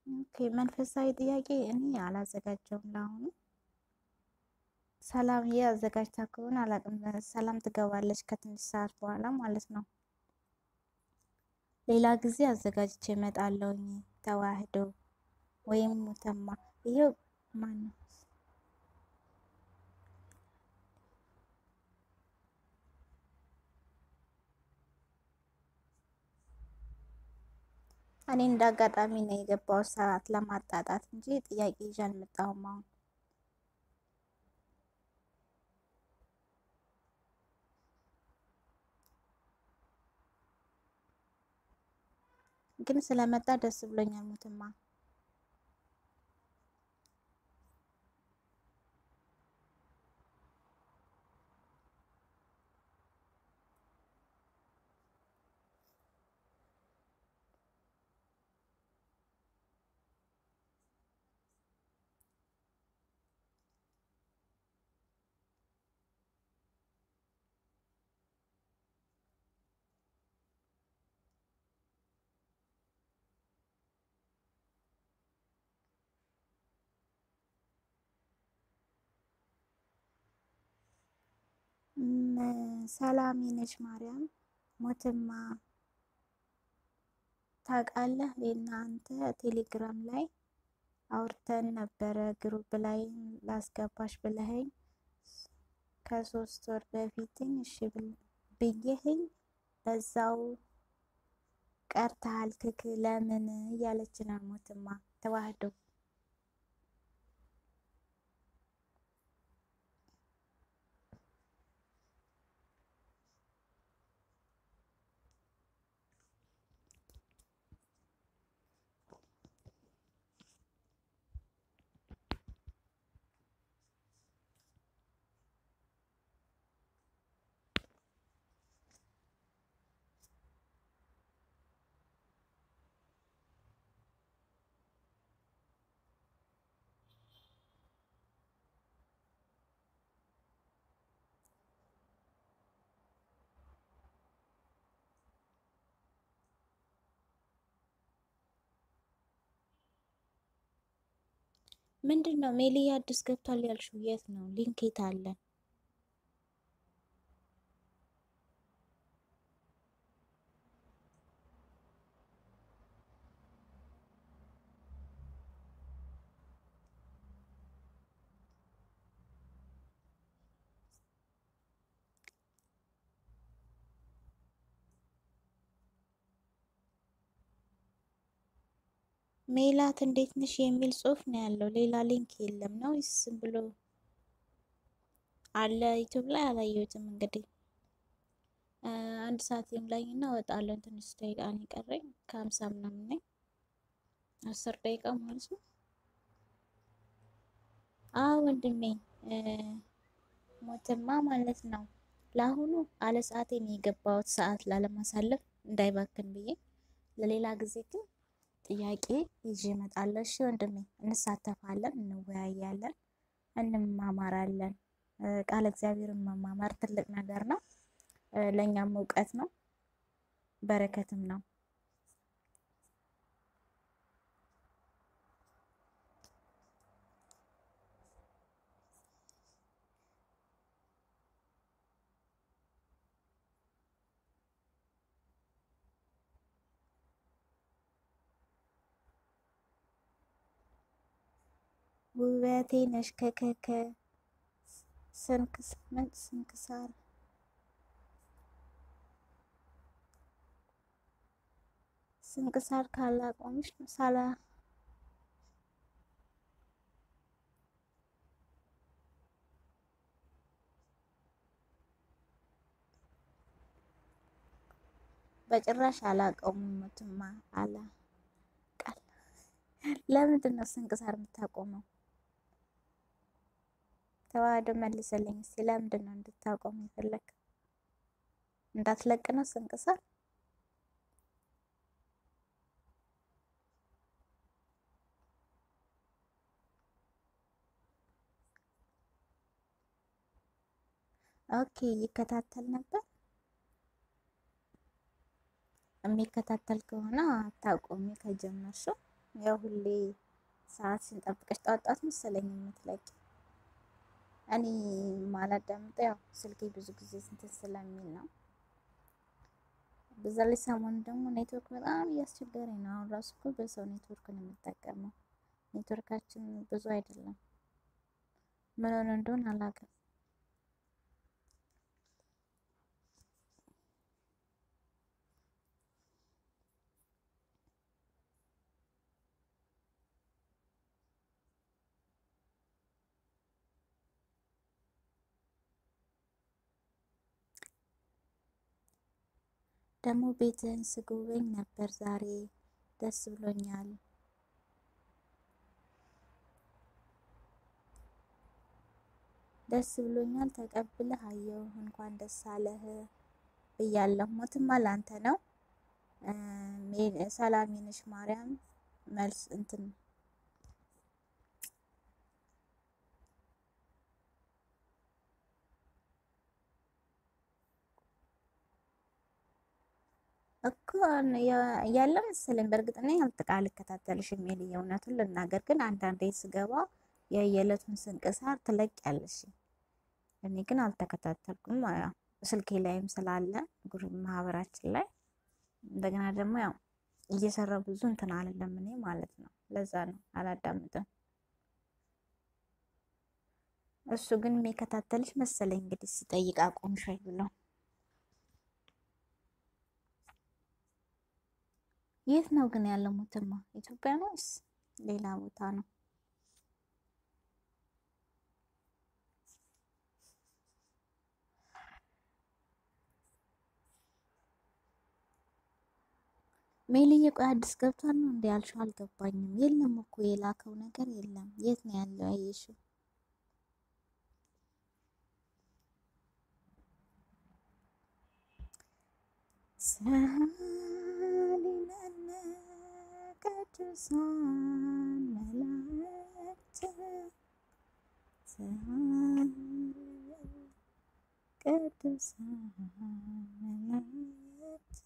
okay መንፈሳዊ ጥያቄ እኔ አላዘጋጀውም ለአሁኑ። ሰላምዬ አዘጋጅታ ከሆነ አላቅም። ሰላም ትገባለች ከትንሽ ሰዓት በኋላ ማለት ነው። ሌላ ጊዜ አዘጋጅቼ እመጣለሁኝ። ተዋህዶ ወይም ሙተማ ይሄው ማን እኔ እንደ አጋጣሚ ነው የገባው ሰዓት ለማጣጣት እንጂ ጥያቄ ይዤ አልመጣሁም። አሁን ግን ስለመጣ ደስ ብሎኛል። ሙትማ ሰላሚነሽ ማርያም ሞትማ ታውቃለህ? እኔና አንተ ቴሌግራም ላይ አውርተን ነበረ ግሩፕ ላይ ላስገባሽ ብለኸኝ ከሶስት ወር በፊትኝ እሺ ብዬህኝ በዛው ቀርተሃል ክክ ለምን እያለች ነው ሞትማ ተዋህዶ ምንድን ነው ሜሊ አዲስ ገብቷል ያልሽው? የት ነው? ሊንክ የት አለ? ሜላት እንዴት ነሽ የሚል ጽሁፍ ነው ያለው። ሌላ link የለም ነው ዝም ብሎ አለ? YouTube ላይ አላየሁትም። እንግዲህ አንድ ሰዓት ላይ እና እወጣለሁ። ትንሽ ደቂቃ ነው የቀረኝ ከሀምሳ ምናምን አስር ደቂቃ ማለት ነው። አዎ ወንድሜ ሞትማ ማለት ነው። ለአሁኑ አለ ሰዓቴ ነው ሰዓት ላለማሳለፍ እንዳይባክን ብዬ ለሌላ ጊዜ ግን ጥያቄ ይዤ እመጣለሁ። እሺ ወንድሜ፣ እንሳተፋለን፣ እንወያያለን፣ እንማማራለን። ቃለ እግዚአብሔርን መማማር ትልቅ ነገር ነው። ለእኛም እውቀት ነው፣ በረከትም ነው። ውበቴ ነሽ ከከከ ምን ስንክሳር ስንክሳር ካላቆምሽ ሳላ በጭራሽ ሞትማ አላ ቃል ለምንድን ነው ስንክሳር የምታቆመው? ተዋህዶ መልስልኝ እስኪ። ለምንድን ነው እንድታቆም የፈለግ? እንዳትለቅ ነው ስንክሳር? okay ይከታተል ነበር። የሚከታተል ከሆነ አታቆሚ ከጀመርሽው። ያው ሁሌ ሰዓት ስንጠብቀሽ ጧጧት መሰለኝ የምትለቂ እኔ ማላዳምጠው ያው ስልኬ ብዙ ጊዜ እንትን ስለሚል ነው። በዛ ላይ ሰሞኑን ደግሞ ኔትወርክ በጣም እያስቸገረኝ ነው። አሁን ራሱ እኮ በሰው ኔትወርክ ነው የምጠቀመው። ኔትወርካችን ብዙ አይደለም። ምን ሆነ እንደሆነ አላውቅም። ደግሞ ቤትህን ስጎበኝ ነበር ዛሬ ደስ ብሎኛል። ደስ ብሎኛል ተቀብለህ አየሁ እንኳን ደስ አለህ ብያለሁ። ሞትማ ላንተ ነው። ሰላሚነሽ ማርያም መልስ እንትን እኮ ያለ መሰለኝ። በእርግጥ እኔ አልከታተልሽም የሚል የእውነቱን ልናገር፣ ግን አንዳንዴ ስገባ የየዕለቱን ስንክሳር ትለቅ ያለሽ እኔ ግን አልተከታተልኩም። ስልኬ ላይም ስላለ ግሩፕ ማህበራችን ላይ እንደገና ደግሞ ያው እየሰራው ብዙ እንትን አልለም እኔ ማለት ነው። ለዛ ነው አላዳምጥም። እሱ ግን የሚከታተልሽ መሰለኝ እንግዲህ ሲጠይቅ አቁምሻይ ብለው። የት ነው ግን ያለው ሙትማ? ኢትዮጵያ ነው ወይስ ሌላ ቦታ ነው? ሜልዬ ቆይ አዲስ ገብቷል ነው እንዲ ያልሽው? አልገባኝም። የለም እኮ የላከው ነገር የለም። የት ነው ያለው? አየሽው? ሰሊለነ ቅዱሳን መላእክት ቅዱሳን መላእክት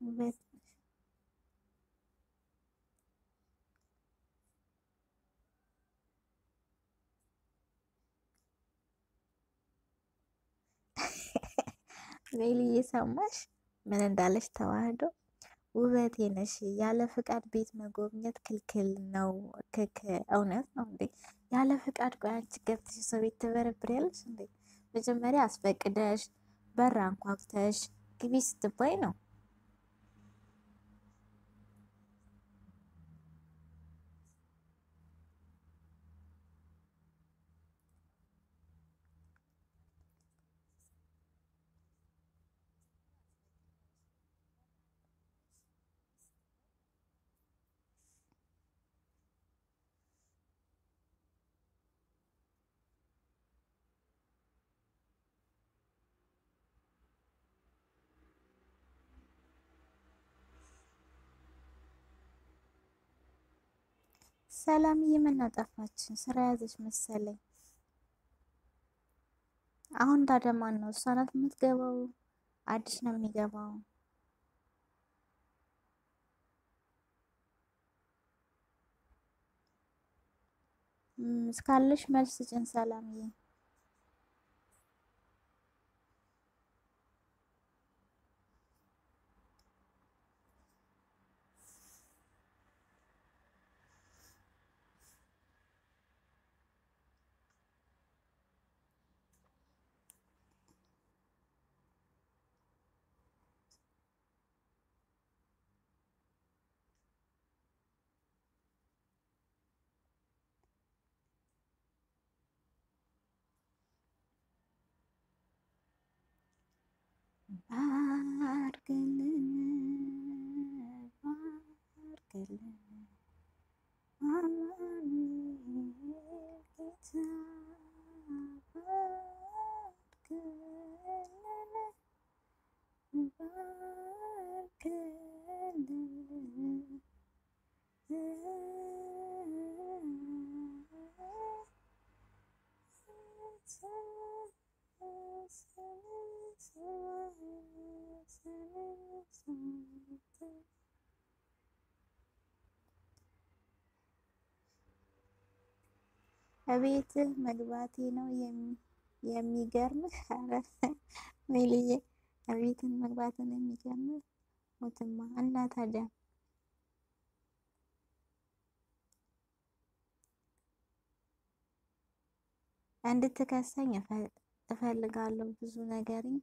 ውበት ቬሊ እየሰማሽ ምን እንዳለች ተዋህዶ ውበቴ ነሽ ያለ ፍቃድ ቤት መጎብኘት ክልክል ነው። ክክ እውነት ነው እንዴ? ያለ ፍቃድ ቆይ አንቺ ገብተሽ ሰው ቤት ትበረብሪያለሽ እንዴ? መጀመሪያ አስፈቅደሽ በር አንኳኩተሽ ግቢ ስትባይ ነው። ሰላምዬ ምን አጠፋች? ስራ ያዘች መሰለኝ። አሁን ታዲያ ማን ነው? እሷ ናት የምትገባው? አዲስ ነው የሚገባው? እስካለሽ መልስ ጭን ሰላምዬ። Arkele, arkele. እቤትህ መግባቴ ነው የሚገርምህ። ኧረ ሜልዬ እቤትን መግባትን የሚገርምህ ሞትማ እና ታዲያ እንድትከሰኝ እፈልጋለሁ። ብዙ ነገርኝ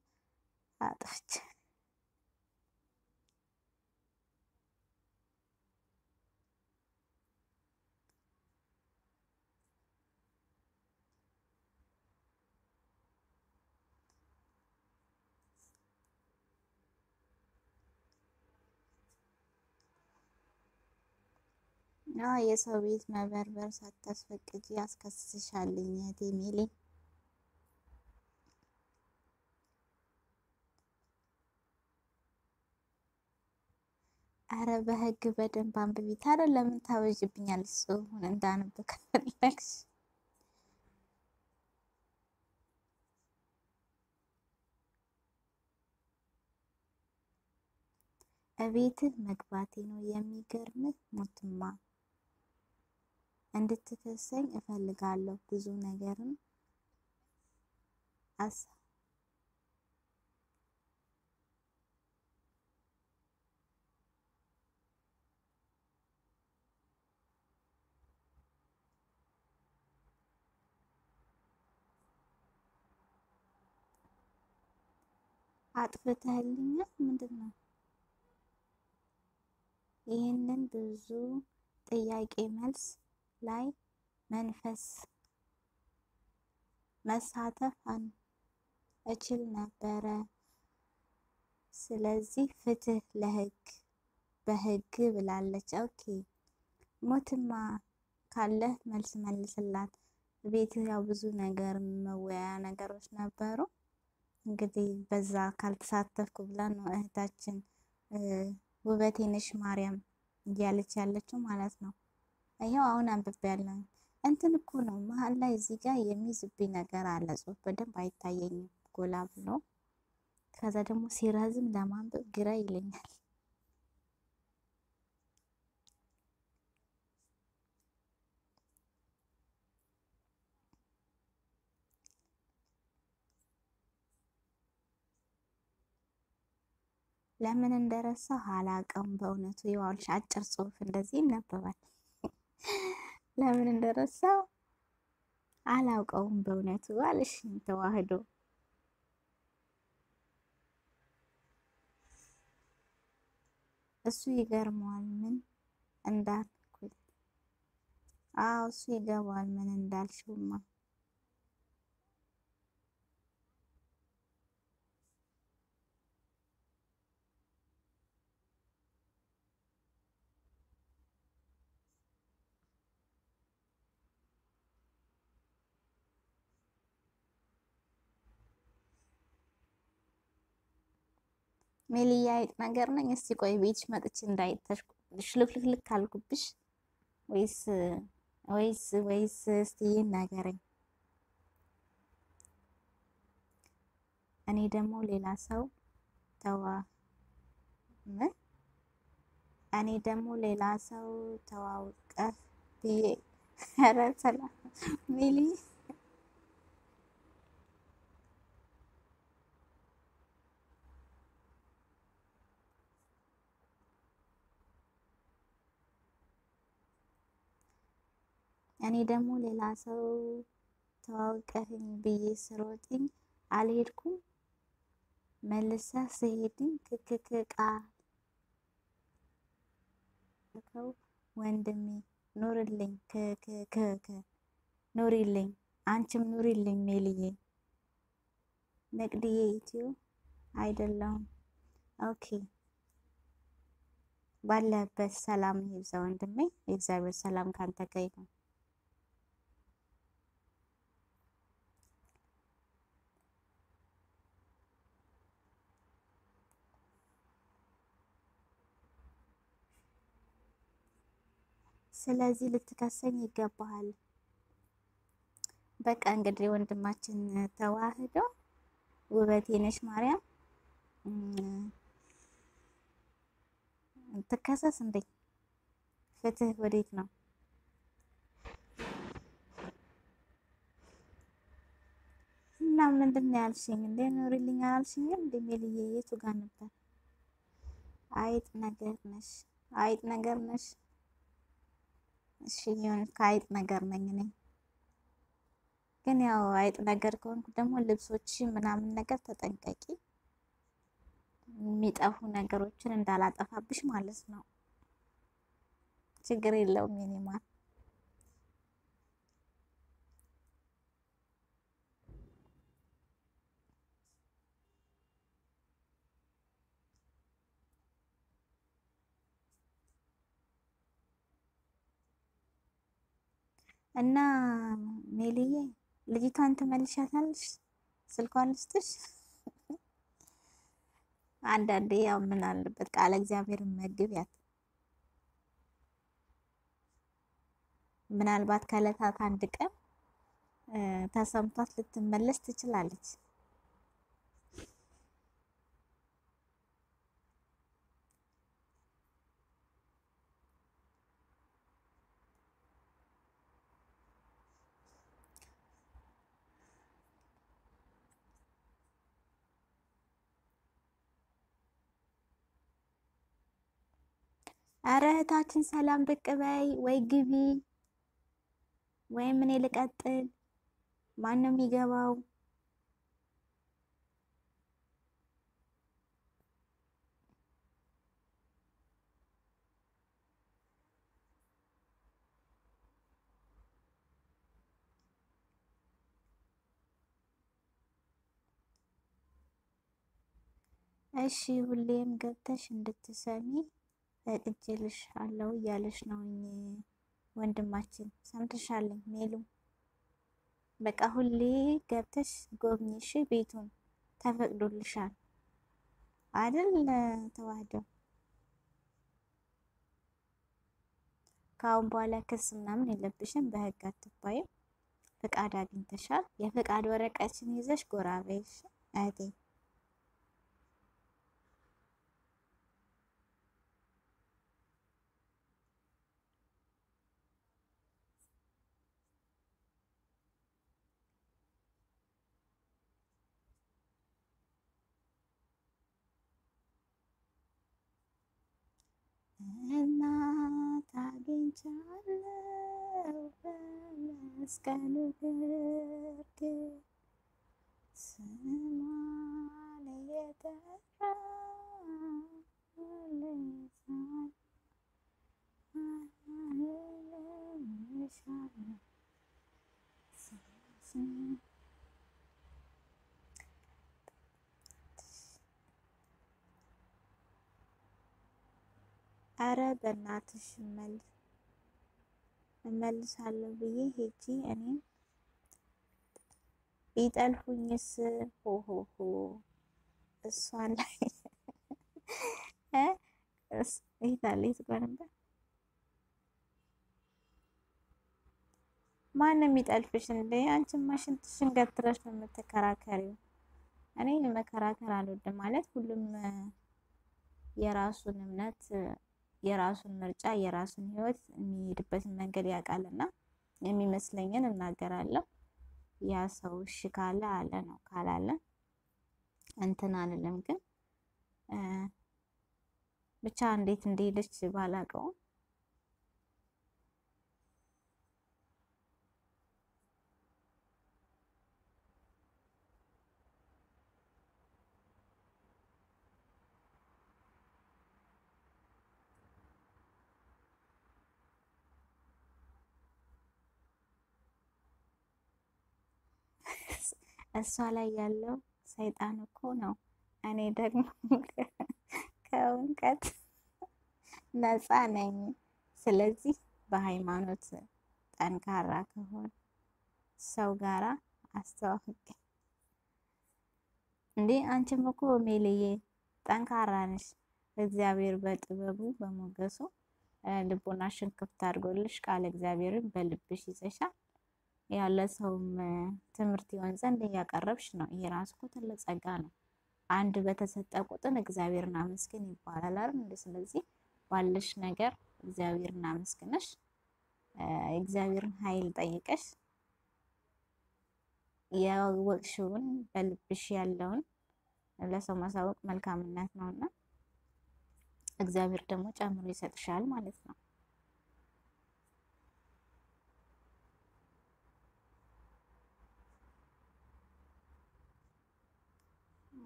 አጥፍቼ የሰው ቤት መበርበር ሳታስፈቅጂ ያስከስስሻልኝ እህቴ ሜሌ። አረ በህግ በደንብ አንብቢ። ታዲያ ለምን ታበዥብኛለሽ? ጽሁፉን እንዳነብ ከፈለግሽ እቤትህ መግባቴ ነው የሚገርምህ ሞትማ እንድትከሰኝ እፈልጋለሁ። ብዙ ነገርም አስ አጥፍተህልኛል ምንድን ነው? ይህንን ብዙ ጥያቄ መልስ ላይ መንፈስ መሳተፍ እችል ነበረ። ስለዚህ ፍትህ ለህግ በህግ ብላለች። ኦኬ ሞትማ ካለህ መልስ መልስላት። ቤት ያው ብዙ ነገር መወያያ ነገሮች ነበሩ። እንግዲህ በዛ ካልተሳተፍኩ ብላ ነው እህታችን ውበቴ ነሽ ማርያም እያለች ያለችው ማለት ነው። ይኸው አሁን አንብቤያለሁ። እንትን እኮ ነው መሀል ላይ እዚህ ጋር የሚይዝብኝ ነገር አለ። ጽሁፍ በደንብ አይታየኝም ጎላ ብሎ፣ ከዛ ደግሞ ሲረዝም ለማንበብ ግራ ይለኛል። ለምን እንደረሳሁ አላውቅም። በእውነቱ የዋልሽ አጭር ጽሁፍ እንደዚህ ይነበባል። ለምን እንደረሳሁ አላውቀውም በእውነቱ። አልሽ ተዋህዶ። እሱ ይገርመዋል ምን እንዳልኩኝ። አዎ እሱ ይገባዋል ምን እንዳልሽውማ ሜልያ አይጥ ነገር ነኝ። እስቲ ቆይ ቤትሽ መጥቼ እንዳይተሽ ሽልክልክልክ ካልኩብሽ ወይስ ወይስ ወይስ እስቲ ይናገረኝ። እኔ ደግሞ ሌላ ሰው ተዋ እኔ ደግሞ ሌላ ሰው ተዋውቀህ ብዬ ኧረ ሰላም እኔ ደግሞ ሌላ ሰው ተዋውቀህኝ ብዬ ስሮጥኝ አልሄድኩም መልሰህ ስሄድኝ ክክክ ቃልከው ወንድሜ ኑርልኝ ክክክ ኑሪልኝ አንቺም ኑሪልኝ ሜልዬ መቅድዬ ኢትዮ አይደለሁም። ኦኬ ባለበት ሰላም ይብዛ ወንድሜ። የእግዚአብሔር ሰላም ካንተ ጋር ይሁን። ስለዚህ ልትከሰኝ ይገባሃል። በቃ እንግዲህ ወንድማችን ተዋህዶ ውበቴ ነሽ ማርያም ትከሰስ እንዴ? ፍትህ ወዴት ነው? እና ምንድን ነው ያልሽኝ? እንዴ ኑሪልኝ አላልሽኝም? እንዴ ሜልዬ የቱ ጋር ነበር? አይጥ ነገር ነሽ፣ አይጥ ነገር ነሽ። እሺ ይሁን፣ ከአይጥ ነገር ነኝ እኔ። ግን ያው አይጥ ነገር ከሆንኩ ደግሞ ልብሶች ምናምን ነገር ተጠንቀቂ፣ የሚጠፉ ነገሮችን እንዳላጠፋብሽ ማለት ነው። ችግር የለውም የኔ ማር። እና ሜልዬ ልጅቷን ትመልሻታለሽ? ስልኳን ልስጥሽ? <laughs> አንዳንዴ ያው ምን አለበት ቃለ እግዚአብሔርን መግቢያት። ምናልባት ከዕለታት አንድ ቀን ተሰምቷት ልትመለስ ትችላለች። አረ እህታችን ሰላም ብቅ በይ ወይ ግቢ ወይም እኔ ልቀጥል። ማን ነው የሚገባው? እሺ ሁሌም ገብተሽ እንድትሰሚ ፈቅጄልሻለሁ እያለሽ ነው ወንድማችን። ሰምተሻለኝ ሜሉ። በቃ ሁሌ ገብተሽ ጎብኝሽ ቤቱን ተፈቅዶልሻል አይደል? ተዋህደው ከአሁን በኋላ ክስ ምናምን የለብሽም። በህግ አትባይም። ፍቃድ አግኝተሻል። የፍቃድ ወረቀችን ይዘሽ ጎራ በይሽ እህቴ። አግኝቻለሁ በመስቀሉ ግርጌ ስሟን እየጠራ አረ በእናትሽ እመልሳለሁ ብዬ ሄጂ እኔም ቢጠልፉኝስ? ሆሆሆ እሷን ላይ <laughs> ይታለ የትጓ ነበር። ማን የሚጠልፍሽ እንዴ? አንቺማ ሽንትሽን ገትረሽ ነው የምትከራከሪው። እኔ መከራከር አልወድም ማለት ሁሉም የራሱን እምነት የራሱን ምርጫ የራሱን ህይወት የሚሄድበትን መንገድ ያውቃልና የሚመስለኝን እናገራለሁ። ያ ሰው እሺ ካለ አለ ነው፣ ካላለ እንትን አልልም። ግን ብቻ እንዴት እንደሄደች ባላውቀውም እሷ ላይ ያለው ሰይጣን እኮ ነው። እኔ ደግሞ <laughs> ከእውቀት ነፃ ነኝ። ስለዚህ በሃይማኖት ጠንካራ ከሆን ሰው ጋራ አስተዋውቅ እንዴ። አንቺም እኮ ሜልዬ ጠንካራ ነሽ። እግዚአብሔር በጥበቡ በሞገሱ ልቦናሽን ክፍት አድርጎልሽ ቃለ እግዚአብሔርን በልብሽ ይዘሻል። ያለ ሰውም ትምህርት ይሆን ዘንድ እያቀረብሽ ነው። ይሄ ራሱ እኮ ትልቅ ጸጋ ነው። አንድ በተሰጠ ቁጥር እግዚአብሔርን አመስግን ይባላል አይደል? ስለዚህ ባለሽ ነገር እግዚአብሔርን አመስግነሽ እግዚአብሔርን ኃይል ጠይቀሽ ያወቅሽውን በልብሽ ያለውን ለሰው ማሳወቅ መልካምነት ነውና እግዚአብሔር ደግሞ ጨምሮ ይሰጥሻል ማለት ነው።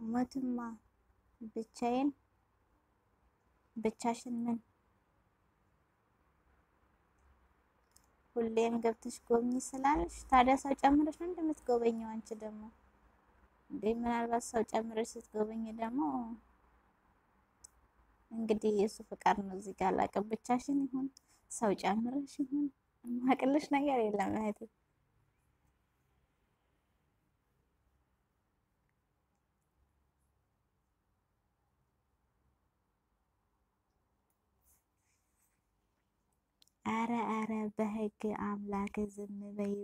ሞትማ ብቻዬን ብቻሽን ምን ሁሌም ገብተሽ ጎብኝ ስላለሽ ታዲያ ሰው ጨምረሽ ነው እንደምትጎበኘው? አንቺ ደግሞ እንዴ ምናልባት ሰው ጨምረሽ ስትጎበኝ ደግሞ እንግዲህ የእሱ ፍቃድ ነው። እዚህ ጋር አላውቅም። ብቻሽን ይሁን ሰው ጨምረሽ ይሁን የማቅልሽ ነገር የለም እህቴ። አረ አረ በህግ አምላክ ዝም በይ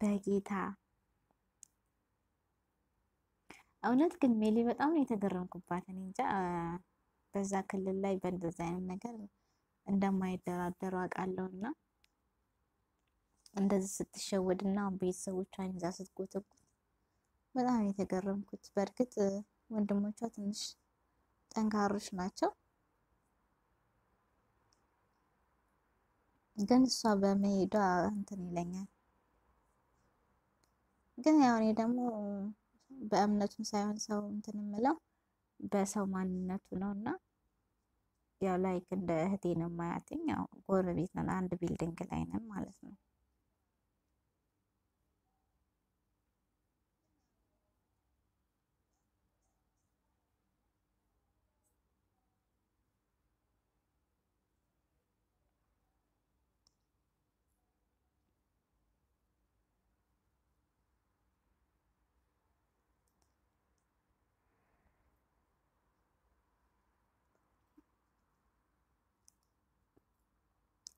በጌታ እውነት ግን ሜሊ በጣም ነው የተገረምኩባት። እኔ እንጃ በዛ ክልል ላይ በእንደዛ አይነት ነገር እንደማይደራደሩ አውቃለሁ እና እንደዚህ ስትሸወድና ቤተሰቦቿን ይዛ ስትጎተጉት በጣም የተገረምኩት። በእርግጥ ወንድሞቿ ትንሽ ጠንካሮች ናቸው። ግን እሷ በመሄዷ እንትን ይለኛል። ግን ያው እኔ ደግሞ በእምነቱም ሳይሆን ሰው እንትን የምለው በሰው ማንነቱ ነው እና ያው like እንደ እህቴ ነው የማያትኝ። ያው ጎረቤት ነን፣ አንድ building ላይ ነን ማለት ነው።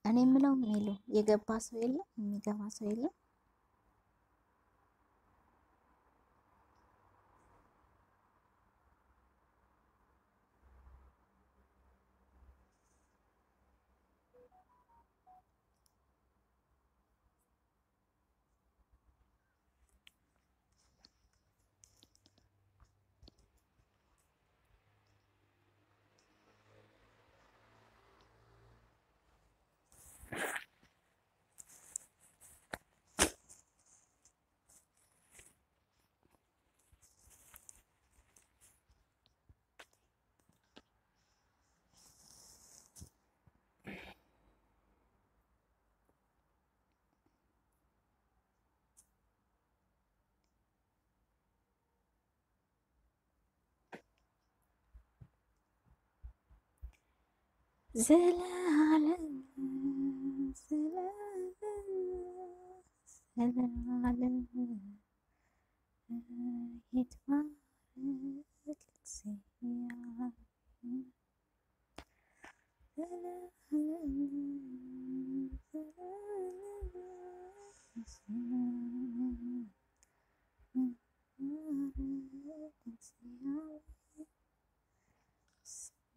እኔ የምለው ሜሉ የገባ ሰው የለም፣ የሚገባ ሰው የለም። زلا على زلا زلا على يتمارك تصيح زلا على زلا زلا يتمارك تصيح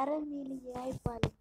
ዘላለም ይትባረክ እግዚአብሔር አረ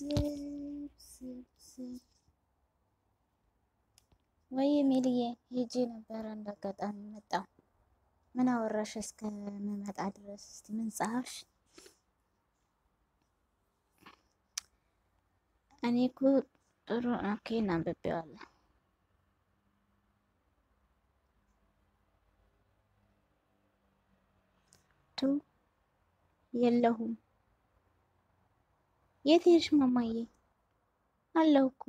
ሜልዬ ስብስብ ወይ ሚልዬ ሄጄ ነበረ እንዳጋጣሚ መጣሁ። ምን አወራሽ እስከምመጣ ድረስ? እስቲ ምን ጻፍሽ? እኔ እኮ ጥሩ okay እናንብቤዋለሁ። ቱ የለሁም። የት ሄድሽ ማማዬ? አለሁ እኮ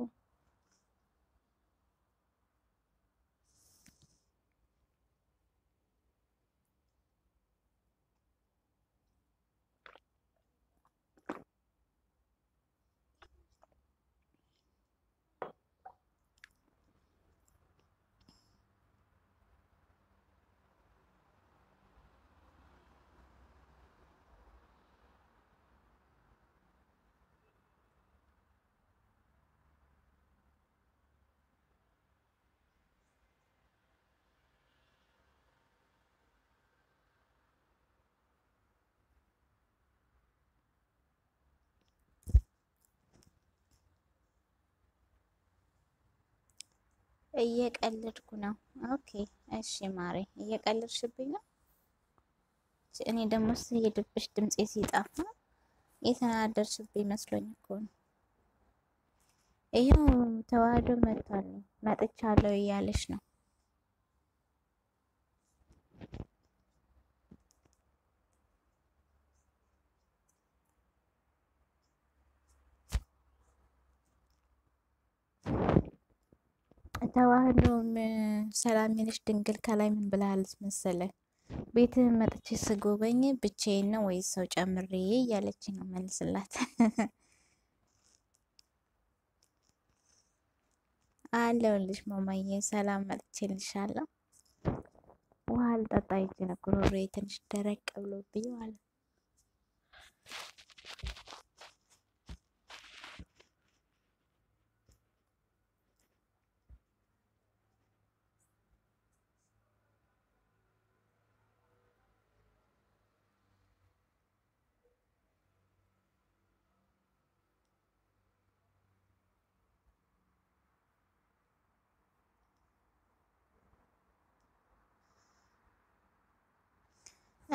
እየቀለድኩ ነው። okay እሺ ማሬ፣ እየቀለድሽብኝ ነው። እኔ ደግሞ ስሄድብሽ ድምፄ ሲጠፋ የተናደድሽብኝ መስሎኝ እኮ ነው። ይኸው ተዋህዶ መጥቷል፣ መጥቻለሁ እያለሽ ነው። ተዋህዶ ሰላም ነሽ ድንግል ከላይ ምን ብላለች መሰለ? ቤትህን መጥቼ ስጎበኝ ብቻዬን ነው ወይስ ሰው ጨምሬ እያለች ነው መልስላት። <laughs> አለሁልሽ ማማዬ ሰላም መጥቼልሻለሁ። ውሃ ልጠጣ ነው ጉሮሮዬ ትንሽ ደረቅ ብሎብኝ ማለት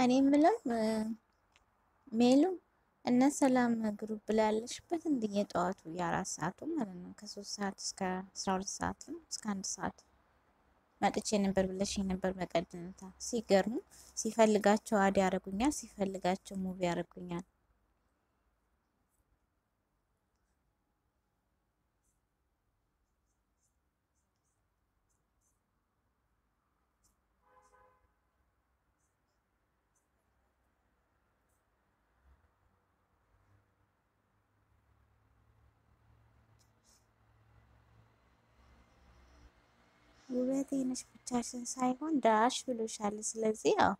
እኔ የምለው ሜሉ እነ ሰላም group ላይ ያለሽበት እንደ የጠዋቱ የአራት ሰዓቱ ማለት ነው ከሶስት ሰዓት እስከ አስራ ሁለት ሰዓት እስከ አንድ ሰዓት መጥቼ ነበር ብለሽ ነበር። በቀደምታ ሲገርሙ ሲፈልጋቸው add ያደርጉኛል፣ ሲፈልጋቸው ሙቪ ያደርጉኛል። ውበቴ ነሽ ብቻሽን ሳይሆን ዳሽ ብሎሻል። ስለዚህ ያው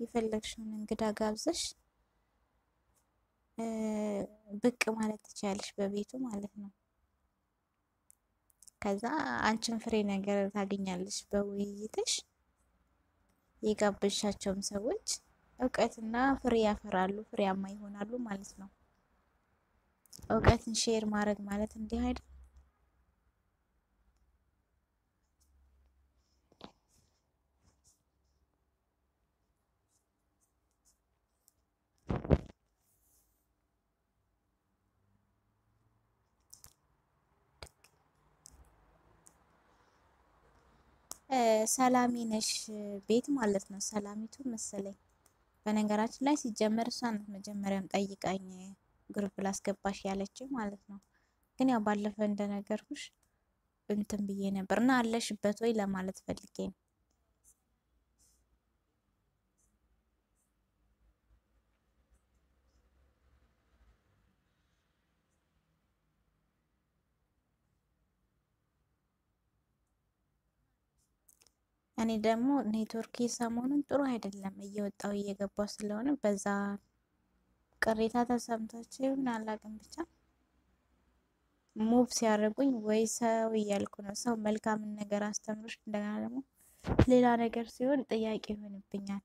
የፈለግሽውን እንግዳ ጋብዘሽ ብቅ ማለት ትችያለሽ በቤቱ ማለት ነው። ከዛ አንቺን ፍሬ ነገር ታገኛለሽ በውይይትሽ። የጋበሻቸውም ሰዎች እውቀትና ፍሬ ያፈራሉ፣ ፍሬያማ ይሆናሉ ማለት ነው። እውቀትን share ማድረግ ማለት እንዲህ አይደል? ሰላሚ ነሽ ቤት ማለት ነው። ሰላሚቱ መሰለኝ። በነገራችን ላይ ሲጀመር እሷ ናት መጀመሪያም ጠይቃኝ ግሩፕ ላስገባሽ ያለችው ማለት ነው። ግን ያው ባለፈ እንደነገርኩሽ እንትን ብዬ ነበር እና አለሽበት ወይ ለማለት ፈልጌ ነው። እኔ ደግሞ ኔትወርክ ሰሞኑን ጥሩ አይደለም፣ እየወጣው እየገባው ስለሆነ በዛ ቅሬታ ተሰምቷቸው ይሁን አላውቅም፣ ብቻ ሙቭ ሲያደርጉኝ ወይ ሰው እያልኩ ነው። ሰው መልካምን ነገር አስተምሮች እንደገና ደግሞ ሌላ ነገር ሲሆን ጥያቄ ይሆንብኛል።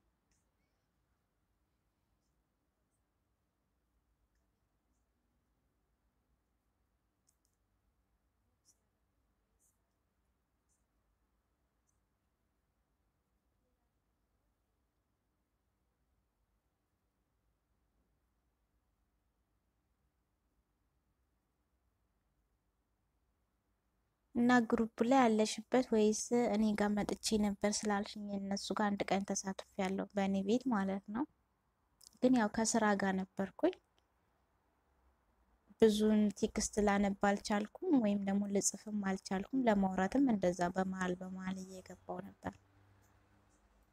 እና group ላይ ያለሽበት ወይስ እኔ ጋር መጥቼ ነበር ስላልሽኝ እነሱ ጋር አንድ ቀን ተሳትፍ ያለው በእኔ ቤት ማለት ነው። ግን ያው ከስራ ጋር ነበርኩኝ ብዙን text ላነብ አልቻልኩም፣ ወይም ደግሞ ልጽፍም አልቻልኩም። ለማውራትም እንደዛ በመሀል በመሀል እየገባው ነበር።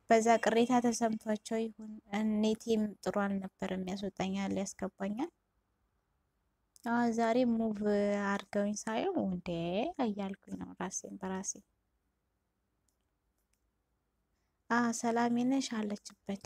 በዛ ቅሬታ ተሰምቷቸው ይሁን net ኤም ጥሩ አልነበረም፣ ያስወጣኛል፣ ያስገባኛል። ዛሬ ሙቭ አድርገውኝ ሳየው እንዴ እያልኩኝ ነው ራሴን በራሴ ሰላሜ አለችበት።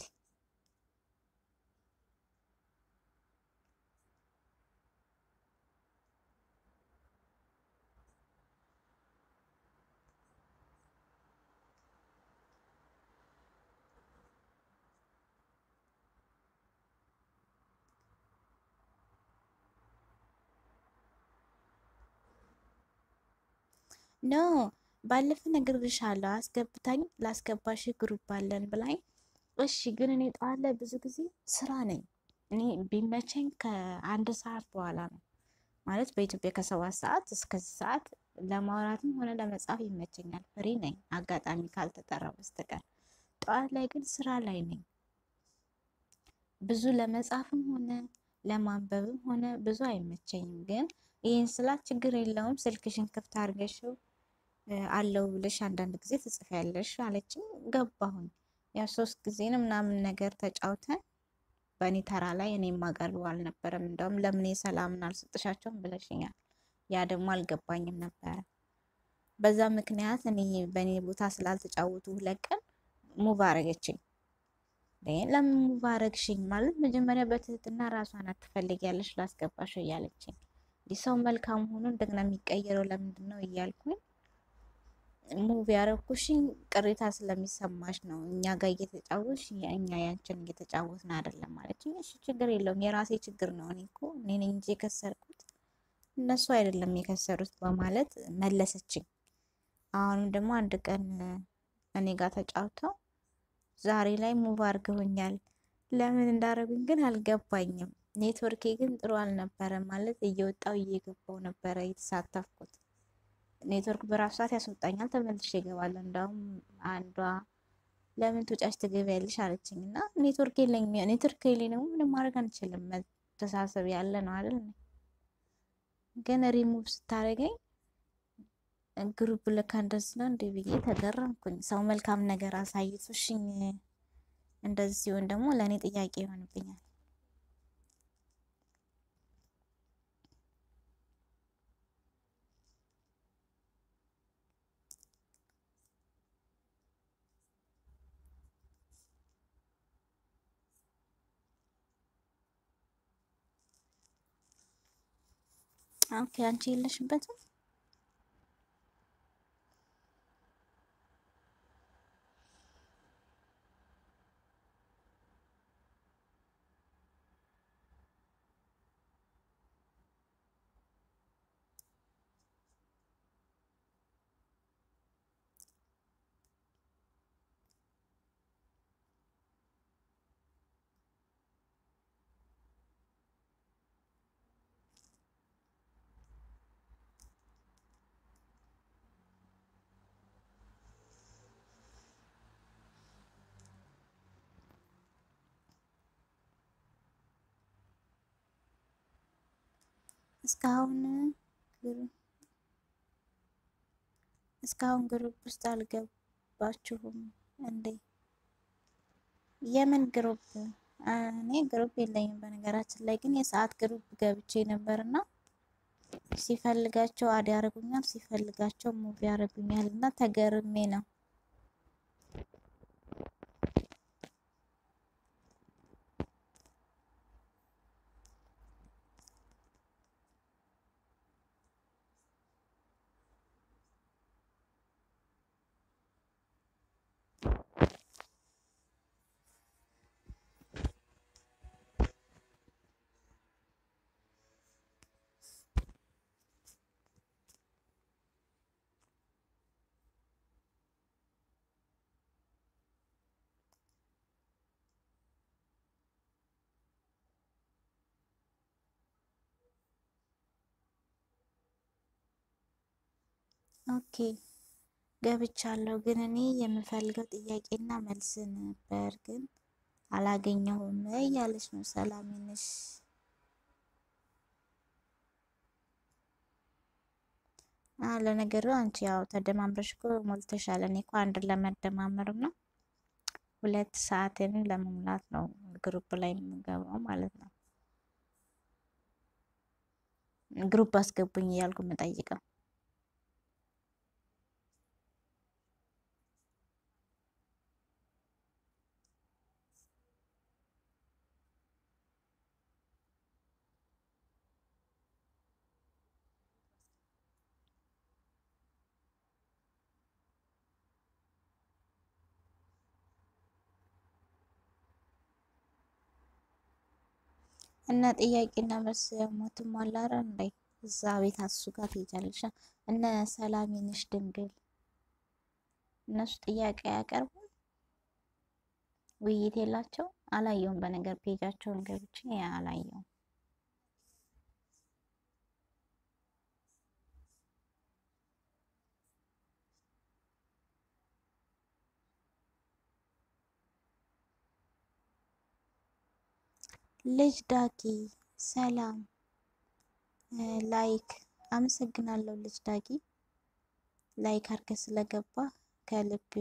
No ባለፈ ነግሬሻለሁ፣ አስገብታኝ ላስገባሽ group አለን ብላኝ። እሺ ግን እኔ ጠዋት ላይ ብዙ ጊዜ ስራ ነኝ። እኔ ቢመቸኝ ከአንድ ሰዓት በኋላ ነው ማለት በኢትዮጵያ ከሰባት ሰዓት እስከዚህ ሰዓት ለማውራትም ሆነ ለመጻፍ ይመቸኛል። free ነኝ አጋጣሚ ካልተጠራ በስተቀር። ጠዋት ላይ ግን ስራ ላይ ነኝ። ብዙ ለመጻፍም ሆነ ለማንበብም ሆነ ብዙ አይመቸኝም። ግን ይህን ስላት ችግር የለውም ስልክሽን ክፍት አድርገሽው አለው ብለሽ አንዳንድ ጊዜ ትጽፊያለሽ አለችኝ። ገባሁኝ። ያው ሶስት ጊዜ ምናምን ነገር ተጫውተን በእኔ ተራ ላይ እኔ ማቀርበው አልነበረም። እንደውም ለምን ሰላምን አልሰጥሻቸውም ብለሽኛል። ያ ደግሞ አልገባኝም ነበረ። በዛ ምክንያት እኔ በእኔ ቦታ ስላልተጫወቱ ሁለት ቀን move አረገችኝ። ለምን move አረግሽኝ ማለት መጀመሪያ በትህትና ራሷን አትፈልጊያለሽ ላስገባሽ እያለችኝ ሰው መልካም ሆኖ እንደገና የሚቀየረው ለምንድን ነው እያልኩኝ ሙቪ ያረኩሽኝ ቅሬታ ስለሚሰማሽ ነው። እኛ ጋር እየተጫወትሽ እኛ ያንችን እየተጫወትን አይደለም ማለት እሺ፣ ችግር የለውም የራሴ ችግር ነው። እኔ እኮ እኔ እንጂ የከሰርኩት እነሱ አይደለም የከሰሩት በማለት መለሰችኝ። አሁንም ደግሞ አንድ ቀን እኔ ጋር ተጫውተው ዛሬ ላይ ሙቭ አድርገውኛል። ለምን እንዳደረጉኝ ግን አልገባኝም። ኔትወርኬ ግን ጥሩ አልነበረ ማለት እየወጣው እየገባው ነበረ የተሳተፍኩት ኔትወርክ በራሱ ሰዓት ያስወጣኛል፣ ተመልሼ እገባለሁ። እንዳውም አንዷ ለምን ትወጫች ትገቢያለሽ አለችኝ እና ኔትወርክ የለኝም። ኔትወርክ የለኝ ደግሞ ምንም ማድረግ አንችልም። መተሳሰብ ያለ ነው አይደል? ግን ሪሙቭ ስታደርገኝ group ልካ እንደዚህ ነው እንዴ ብዬ ተገረምኩኝ። ሰው መልካም ነገር አሳይቶሽኝ እንደዚህ ሲሆን ደግሞ ለእኔ ጥያቄ ይሆንብኛል። ኦኬ አንቺ የለሽበትም። እስካሁን እስካሁን group ውስጥ አልገባችሁም እንዴ? የምን group? እኔ group የለኝም በነገራችን ላይ ግን የሰዓት group ገብቼ ነበር እና ሲፈልጋቸው add ያደርጉኛል፣ ሲፈልጋቸው move ያደርጉኛል እና ተገርሜ ነው OK ገብቻለሁ፣ ግን እኔ የምፈልገው ጥያቄና መልስ ነበር፣ ግን አላገኘሁም እያለች ነው። ሰላም? ለነገሩ አንቺ ያው ተደማምረሽ እኮ ሞልተሻል። እኔ እኮ አንድ ለመደማመር ነው ሁለት ሰዓትን ለመሙላት ነው group ላይ የምገባው ማለት ነው። ግሩፕ አስገቡኝ እያልኩ የምጠይቀው እና ጥያቄና መልስ ሞትም አላረ እንዴ እዛ ቤት አሱ ጋር ትሄጃለሽ። እነ ሰላሜነሽ ድንግል እነሱ ጥያቄ አያቀርቡም፣ ውይይት የላቸው። አላየውም። በነገር ፔጃቸውን ገብቼ አላየውም። ልጅ ዳጊ ሰላም like አመሰግናለሁ። ልጅ ዳጊ like አድርገ ስለገባ ከልብ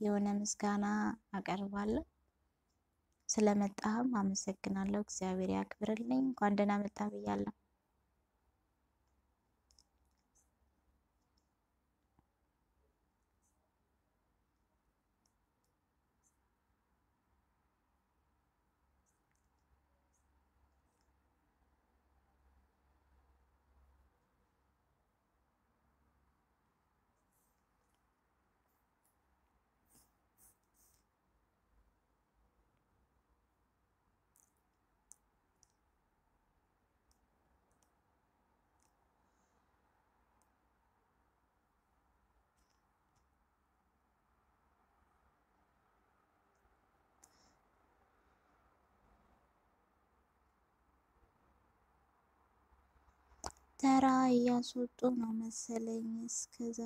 የሆነ ምስጋና አቀርባለሁ። ስለመጣህም አመሰግናለሁ። እግዚአብሔር ያክብርልኝ። እንኳን ደህና መጣ ብያለሁ። ተራ እያስወጡ ነው መሰለኝ። እስከዛ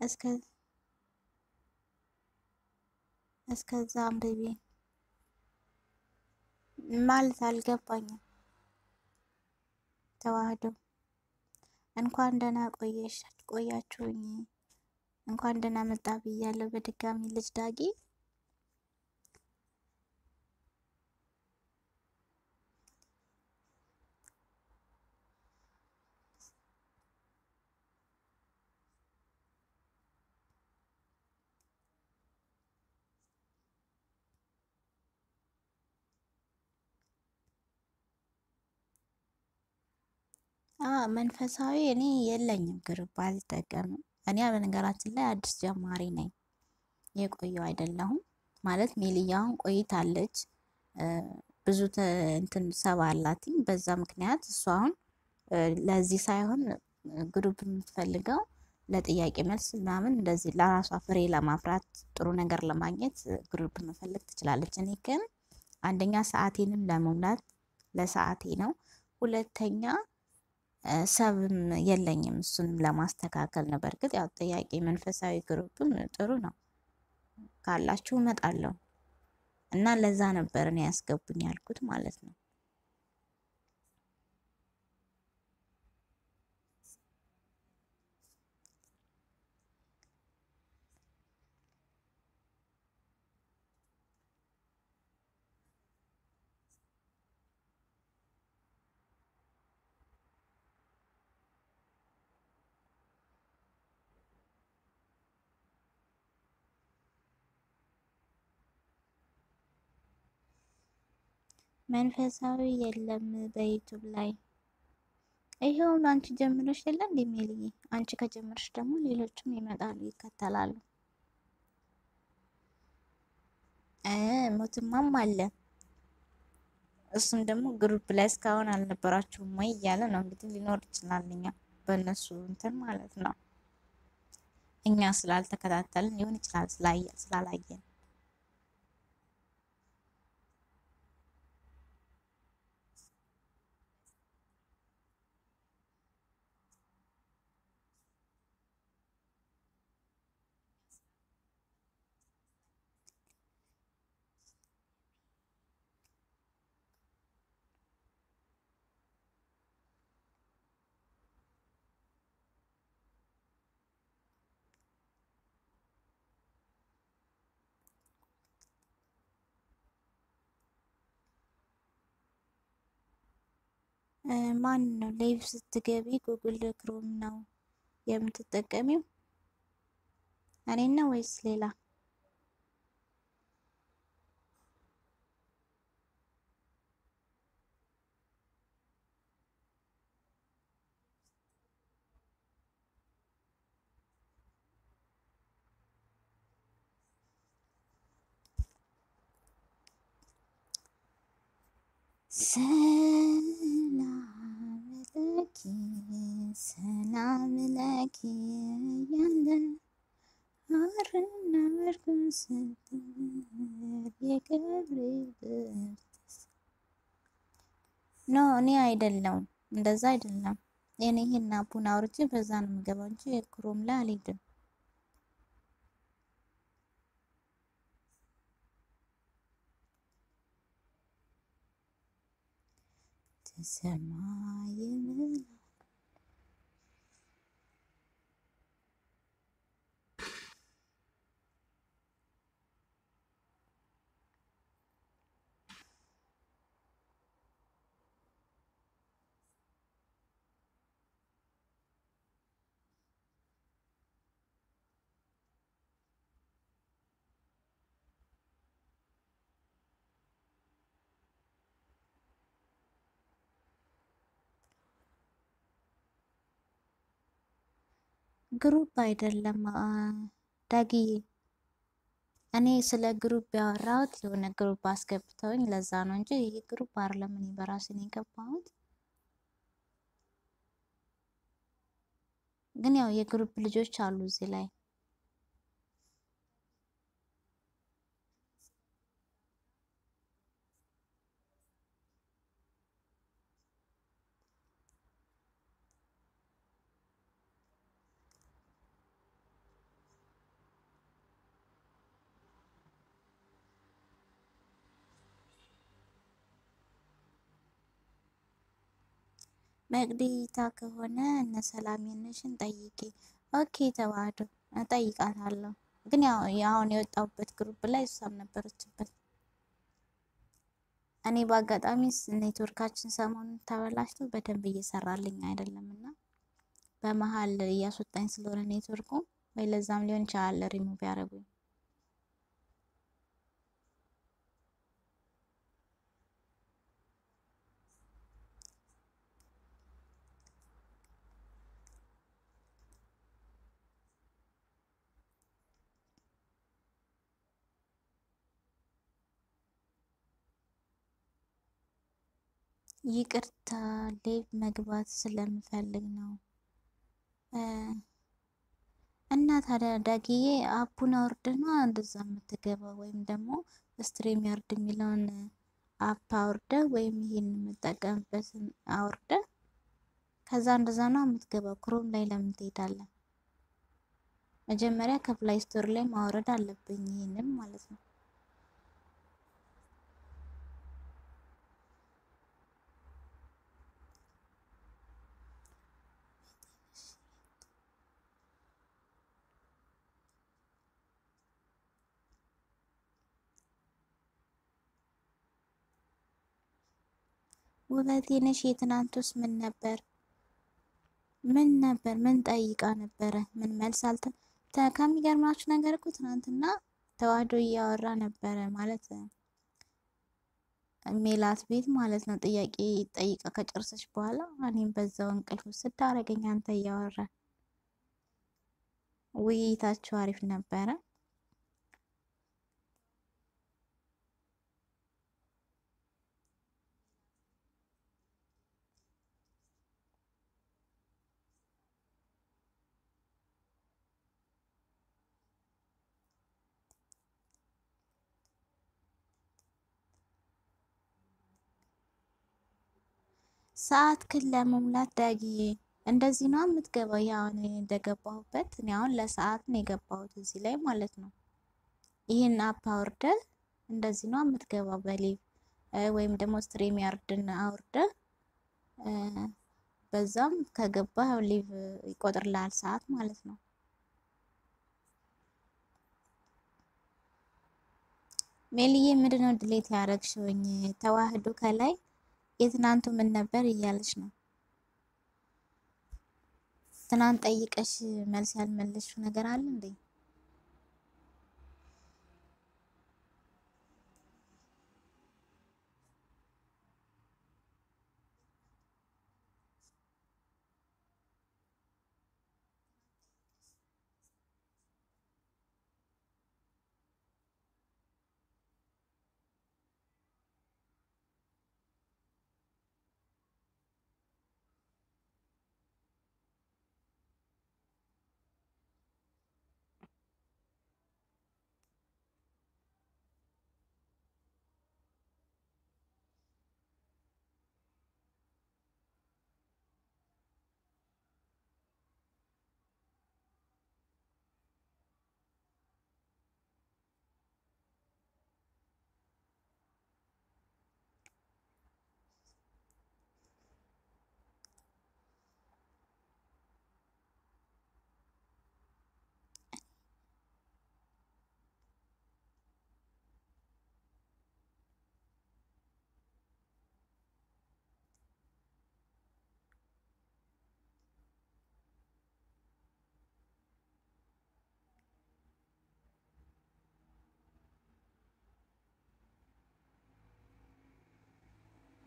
እስከ እስከዛ አንብቤ ማለት አልገባኝም። ተዋህዶ እንኳን ደህና ቆየሽ ቆያችሁኝ። እንኳን ደህና መጣ ብያለሁ በድጋሚ ልጅ ዳጊ መንፈሳዊ እኔ የለኝም፣ group አልጠቀምም። እኔ በነገራችን ላይ አዲስ ጀማሪ ነኝ፣ የቆየው አይደለሁም። ማለት ሜልያውን ቆይታለች፣ ብዙ እንትን ሰባ አላትኝ። በዛ ምክንያት እሷ አሁን ለዚህ ሳይሆን group የምትፈልገው ለጥያቄ መልስ ምናምን እንደዚህ ለራሷ ፍሬ ለማፍራት ጥሩ ነገር ለማግኘት group መፈለግ ትችላለች። እኔ ግን አንደኛ ሰዓቴንም ለመሙላት ለሰዓቴ ነው፣ ሁለተኛ ሰብም የለኝም እሱንም ለማስተካከል ነው። በእርግጥ ያው ጥያቄ መንፈሳዊ ግሩፕም ጥሩ ነው ካላችሁ እመጣለሁ እና ለዛ ነበር እኔ ያስገቡኝ ያልኩት ማለት ነው። መንፈሳዊ የለም በ YouTube ላይ ይሄው አንቺ ጀምረሽ የለ እንዴ ሜልዬ? አንቺ ከጀመርሽ ደግሞ ሌሎችም ይመጣሉ ይከተላሉ። ሞትማም አለ እሱም ደግሞ group ላይ እስካሁን አልነበራችሁም ወይ እያለ ነው እንግዲህ ሊኖር ይችላል። እኛ በእነሱ እንትን ማለት ነው እኛ ስላልተከታተልን ሊሆን ይችላል ስላላየን ማን ነው ላይቭ ስትገቢ ጉግል ክሮም ነው የምትጠቀሚው? ነው ወይስ ሌላ? No እኔ አይደለሁም፣ እንደዛ አይደለም። እኔ ይሄን app ኡን አውርጄ በዛ ነው የምገባው እንጂ Chrome ላይ አልሄድም። ተሰማ group አይደለም ዳግዬ። እኔ ስለ group ያወራሁት የሆነ group አስገብተውኝ ለዛ ነው እንጂ ይህ group አይደለም። እኔ በራሴ ነው የገባሁት። ግን ያው የ group ልጆች አሉ እዚህ ላይ መቅዲታ ከሆነ እነ ሰላሜነሽን ጠይቂ። OK ተዋህዶ እጠይቃታለሁ። ግን አሁን የወጣሁበት group ላይ እሷም ነበረችበት። እኔ በአጋጣሚ ኔትወርካችን ሰሞኑን ተበላሽቶ በደንብ እየሰራልኝ አይደለም እና በመሀል እያስወጣኝ ስለሆነ ኔትወርኩ ወይ ለዛም ሊሆን ይችላል ሪሙቭ ያደረጉኝ። ይቅርታ live መግባት ስለምፈልግ ነው። እና ታዲያ ዳጊዬ app ኡን ነው እንደዛ የምትገባው? ወይም ደግሞ StreamYard የሚለውን app አውርደህ ወይም ይሄን የምጠቀምበትን አውርደህ ከዛ እንደዛ ነው የምትገባው። Chrome ላይ ለምን ትሄዳለህ? መጀመሪያ ከ Play Store ላይ ማውረድ አለብኝ ይሄንን ማለት ነው። ውበቴ ነሽ የትናንቱስ ምን ነበር? ምን ነበር? ምን ጠይቃ ነበረ? ምን መልስ አልተ ከሚገርማችሁ ነገር እኮ ትናንትና ተዋህዶ እያወራ ነበረ ማለት ሜላት ቤት ማለት ነው። ጥያቄ ጠይቃ ከጨረሰች በኋላ እኔም በዛው እንቅልፍ ስታረገኝ አንተ እያወራ ውይይታችሁ አሪፍ ነበረ። ሰዓትክን ለመሙላት ዳጊዬ እንደዚህ ነው የምትገባው። ያው እኔ እንደገባሁበት እኔ አሁን ለሰዓት ነው የገባሁት እዚህ ላይ ማለት ነው። ይህን app አውርደህ እንደዚህ ነው የምትገባው በ live ወይም ደግሞ StreamYard ን አውርደህ በዛም ከገባህ live ይቆጥርልሃል ሰዓት ማለት ነው። ሜልዬ ምንድነው delete ያደረግሽውኝ? ተዋህዶ ከላይ የትናንቱ ምን ነበር እያለች ነው። ትናንት ጠይቀሽ መልስ ያልመለስሽው ነገር አለ እንዴ?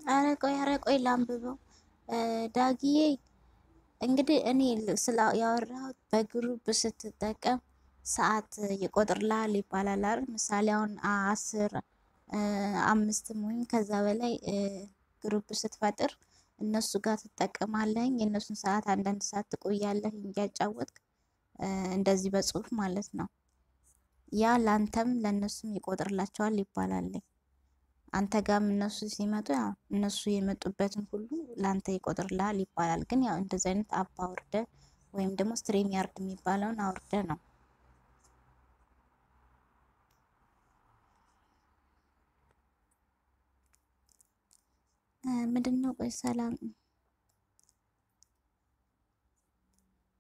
አረ ቆይ አረ ቆይ ላንብበው። ዳጊዬ እንግዲህ እኔ ስለ ያወራሁት በ group ስትጠቀም ሰዓት ይቆጥርልሃል ይባላል አይደል? ምሳሌ አሁን አስር አምስትም ወይም ከዛ በላይ group ስትፈጥር እነሱ ጋር ትጠቀማለህ። የእነሱን ሰዓት አንዳንድ ሰዓት ትቆያለህ እያጫወትክ እንደዚህ በጽሁፍ ማለት ነው። ያ ላንተም ለእነሱም ይቆጥርላቸዋል ይባላል። አንተ ጋርም እነሱ ሲመጡ ያው እነሱ የመጡበትን ሁሉ ላንተ ይቆጥርልሃል ይባላል። ግን ያው እንደዚህ አይነት app አውርደ ወይም ደግሞ StreamYard የሚባለውን አውርደ ነው። ምንድን ነው? ቆይ ሰላም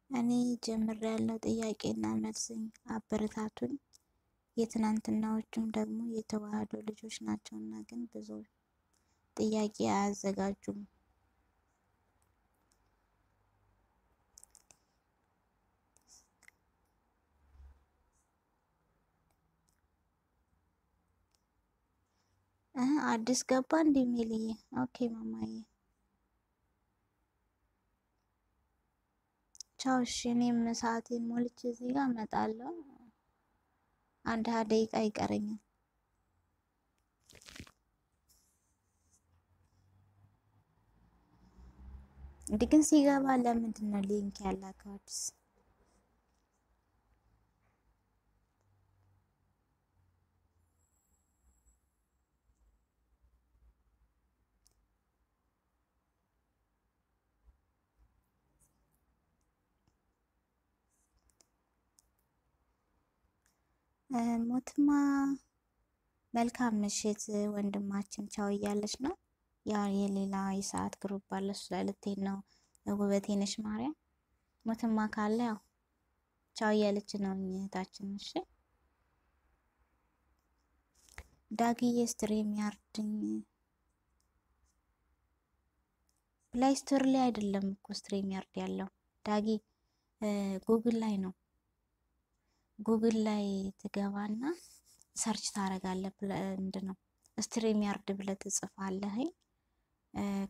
እኔ ጀምር ያለው ጥያቄና መልስኝ አበረታቱኝ። የትናንትናዎቹም ደግሞ የተዋህዶ ልጆች ናቸውና ግን ብዙ ጥያቄ አያዘጋጁም። አዲስ ገባ እንዲ ሚልዬ okay ማማዬ ቻው። እሺ እኔም ሰዓቴን ሞልቼ እዚህ ጋር እመጣለሁ። አንድ ሀያ ደቂቃ ይቀረኛል። እንዲህ ግን ሲገባ ለምንድን ነው link ያላከው አዲስ? ሞትማ መልካም ምሽት ወንድማችን ቻው እያለች ነው። ያ የሌላ የሰዓት group አለ እሱ ላይ ልትሄድ ነው። ውበቴ ነሽ ማርያም ሞትማ ካለ ያው ቻው እያለች ነው እህታችን። እሺ ዳግዬ StreamYard ኝ Play Store ላይ አይደለም እኮ StreamYard ያለው ዳጊ ጉግል ላይ ነው። ጉግል ላይ ትገባና search ታደርጋለህ። ምንድን ነው StreamYard ብለህ ትጽፋለህ።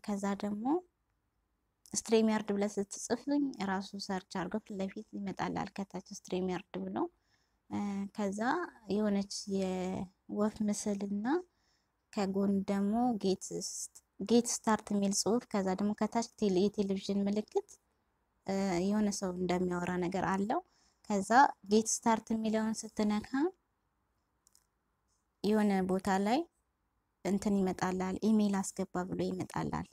ከዛ ደግሞ StreamYard ብለህ ስትጽፍኝ ራሱ search አድርገው ፊት ለፊት ይመጣላል ከታች StreamYard ብሎ ከዛ የሆነች የወፍ ምስል እና ከጎን ደግሞ get start የሚል ጽሁፍ ከዛ ደግሞ ከታች የቴሌቪዥን ምልክት የሆነ ሰው እንደሚያወራ ነገር አለው። ከዛ get start የሚለውን ስትነካ የሆነ ቦታ ላይ እንትን ይመጣላል፣ ኢሜይል አስገባ ብሎ ይመጣላል።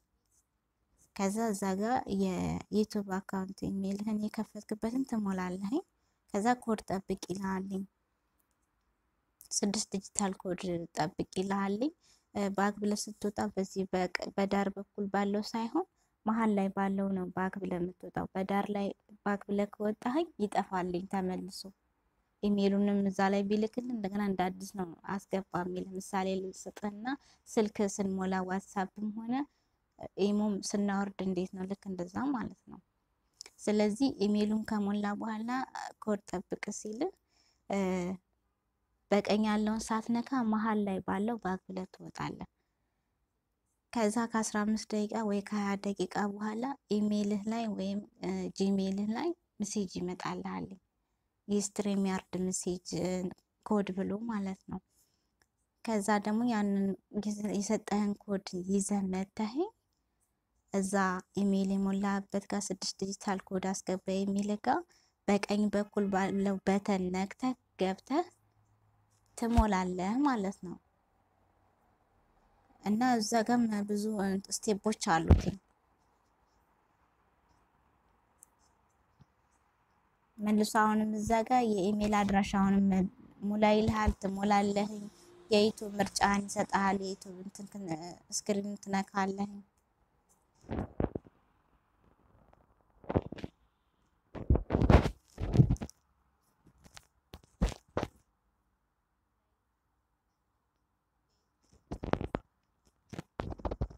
ከዛ እዛ ጋር የ YouTube account ኢሜይልህን የከፈትክበትን ትሞላለህ። ከዛ ኮድ ጠብቅ ይልሃልኝ፣ ስድስት digital code ጠብቅ ይልሃልኝ። back ብለህ ስትወጣ በዚህ በዳር በኩል ባለው ሳይሆን መሀል ላይ ባለው ነው back ብለህ የምትወጣው። በዳር ላይ back ብለህ ከወጣህኝ ይጠፋልኝ ተመልሶ። ኢሜሉንም እዛ ላይ ቢልክልን እንደገና እንደ አዲስ ነው አስገባ የሚል ምሳሌ ልስጥህና ስልክ ስንሞላ WhatsApp ም ሆነ imo ም ስናወርድ እንዴት ነው ልክ እንደዛ ማለት ነው። ስለዚህ ኢሜሉን ከሞላ በኋላ ኮድ ጠብቅ ሲል በቀኝ ያለውን ሳትነካ መሀል ላይ ባለው back ብለህ ትወጣለህ። ከዛ ከአስራ አምስት ደቂቃ ወይ ከሀያ ደቂቃ በኋላ ኢሜልህ ላይ ወይም Gmail ህ ላይ message ይመጣልሃል። የ StreamYard message code ብሎ ማለት ነው። ከዛ ደግሞ ያንን የሰጠህን ኮድ ይዘህ መተህ እዛ ኢሜይል የሞላበት ጋር ስድስት digital code አስገባ የሚል ጋ በቀኝ በኩል ባለው button ነክተህ ገብተህ ትሞላለህ ማለት ነው። እና እዛ ጋም ብዙ step ኦች አሉት። መልሶ አሁንም እዛ ጋር የኢሜል አድራሻውንም ሙላ ይልሃል። ትሞላለህ። የ YouTube ምርጫህን ይሰጥሃል። የ YouTube እንትን screen ትነካለህ።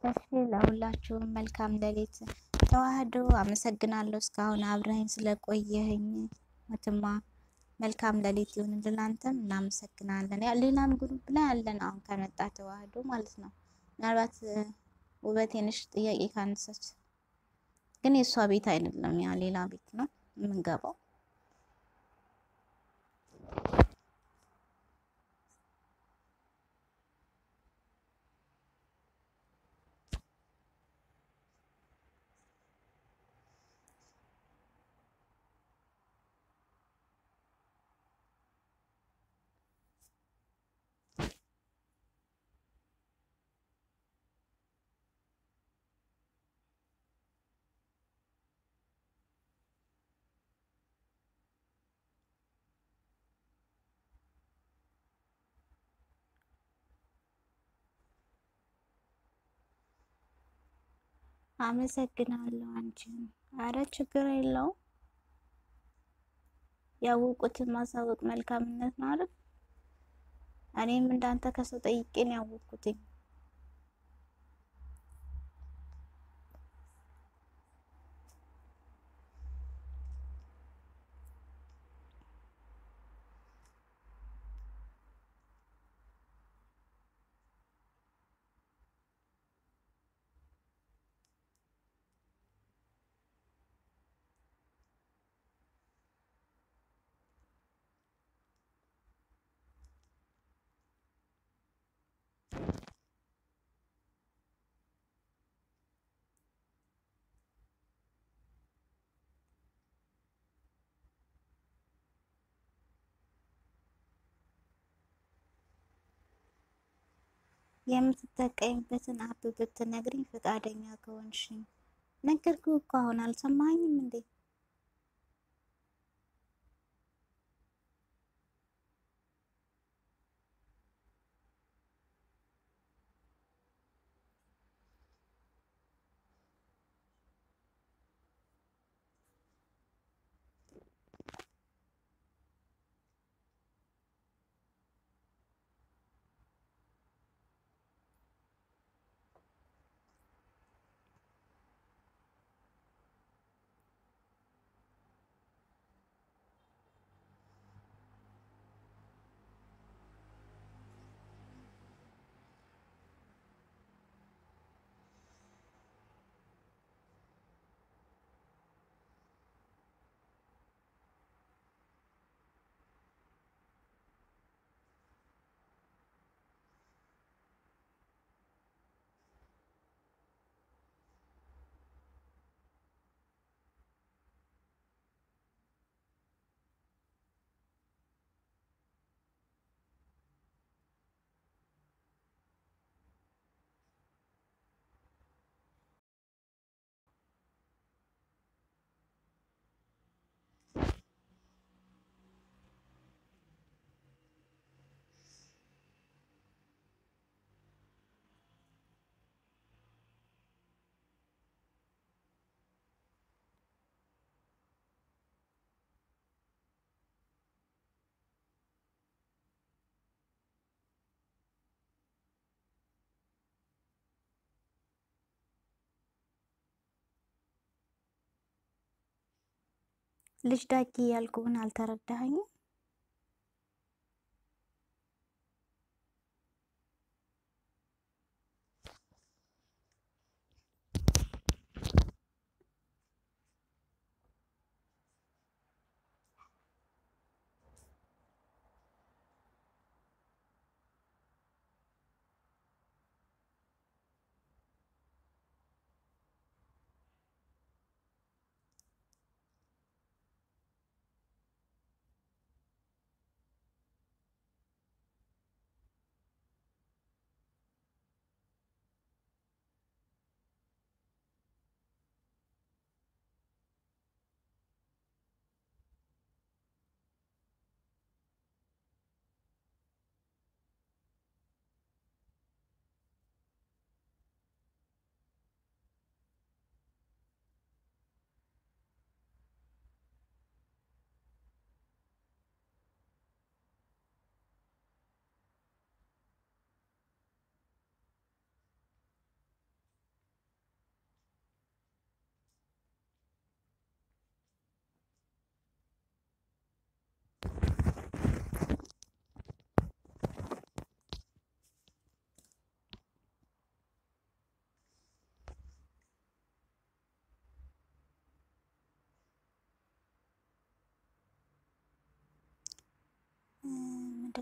እሺ ለሁላችሁም መልካም ሌሊት ተዋህዶ። አመሰግናለሁ እስካሁን አብረኸኝ ስለቆየኸኝ። ሞትማ መልካም ሌሊት ይሁንልን። አንተም እናመሰግናለን። ሌላም ግሩፕ ላይ አለን አሁን ከመጣ ተዋህዶ ማለት ነው። ምናልባት ውበቴንሽ ጥያቄ ካነሳች ግን የእሷ ቤት አይደለም፣ ያ ሌላ ቤት ነው የምንገባው። አመሰግናለሁ አንቺን። አረ ችግር የለውም። ያወቁትን ማሳወቅ መልካምነት ነው አይደል? እኔም እንዳንተ ከሰው ጠይቄን ያወቅኩትኝ። የምትጠቀሚበትን አፕ ብትነግሪኝ ፈቃደኛ ከሆንሽኝ። ነገርኩህ እኮ አሁን አልሰማኝም እንዴ? ልጅ ዳጊ ያልኩህን አልተረዳኸኝም?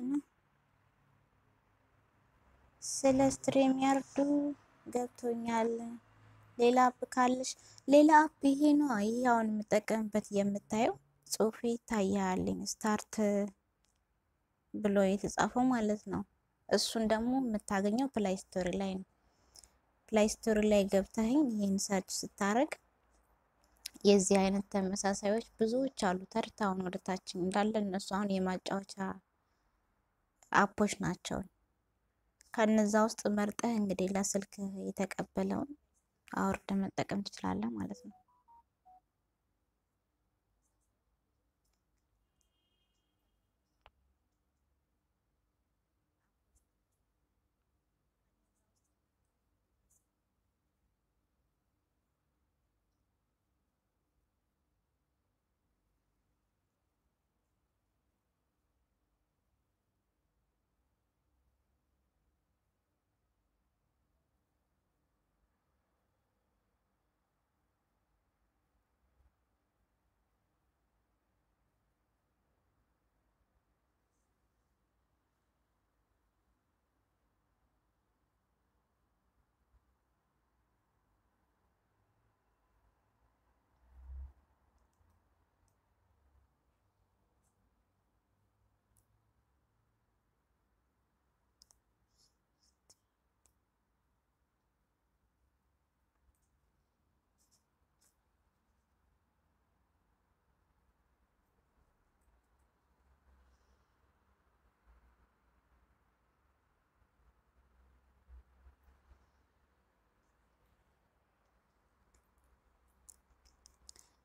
ነው ስለ StreamYard ኡ ገብቶኛል። ሌላ app ካለሽ ሌላ app ይሄ ነው። ይሄ አሁን የምጠቀምበት የምታየው ጽሁፌ ይታያልኝ start ብሎ የተጻፈው ማለት ነው። እሱን ደግሞ የምታገኘው Play Store ላይ ነው። Play Store ላይ ገብተህኝ ይህን search ስታረግ የዚህ አይነት ተመሳሳዮች ብዙዎች አሉ። ተርታውን ወደታች እንዳለ እነሱ አሁን የማጫወቻ አፖች ናቸው። ከነዛ ውስጥ መርጠህ እንግዲህ ለስልክ የተቀበለውን አውርደ መጠቀም ትችላለህ ማለት ነው።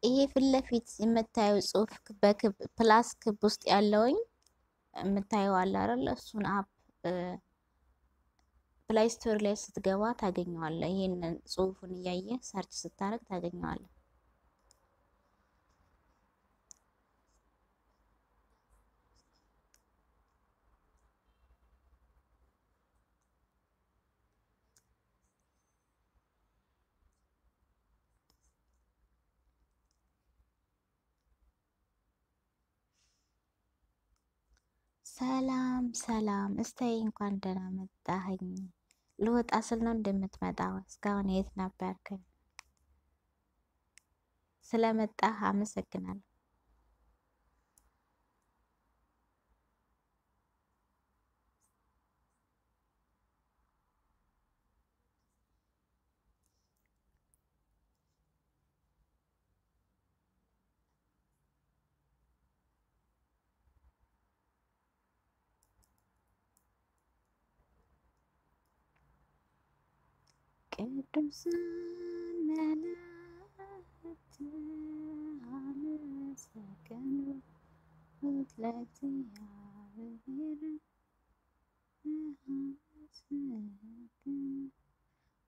ይሄ ፊት ለፊት የምታየው ጽሁፍ በክብ plus ክብ ውስጥ ያለውኝ የምታየው አለ አይደል? እሱን app Play Store ላይ ስትገባ ታገኘዋለህ። ይህንን ጽሁፉን እያየ search ስታደርግ ታገኘዋለህ። ሰላም ሰላም፣ እስታይ እንኳን ደህና መጣኸኝ። ልወጣ ስል ነው እንደምትመጣው። እስካሁን የት ነበርክ? ስለመጣህ አመሰግናለሁ። ቅዱሳን መላእክት አመሰገኑ ለእግዚአብሔር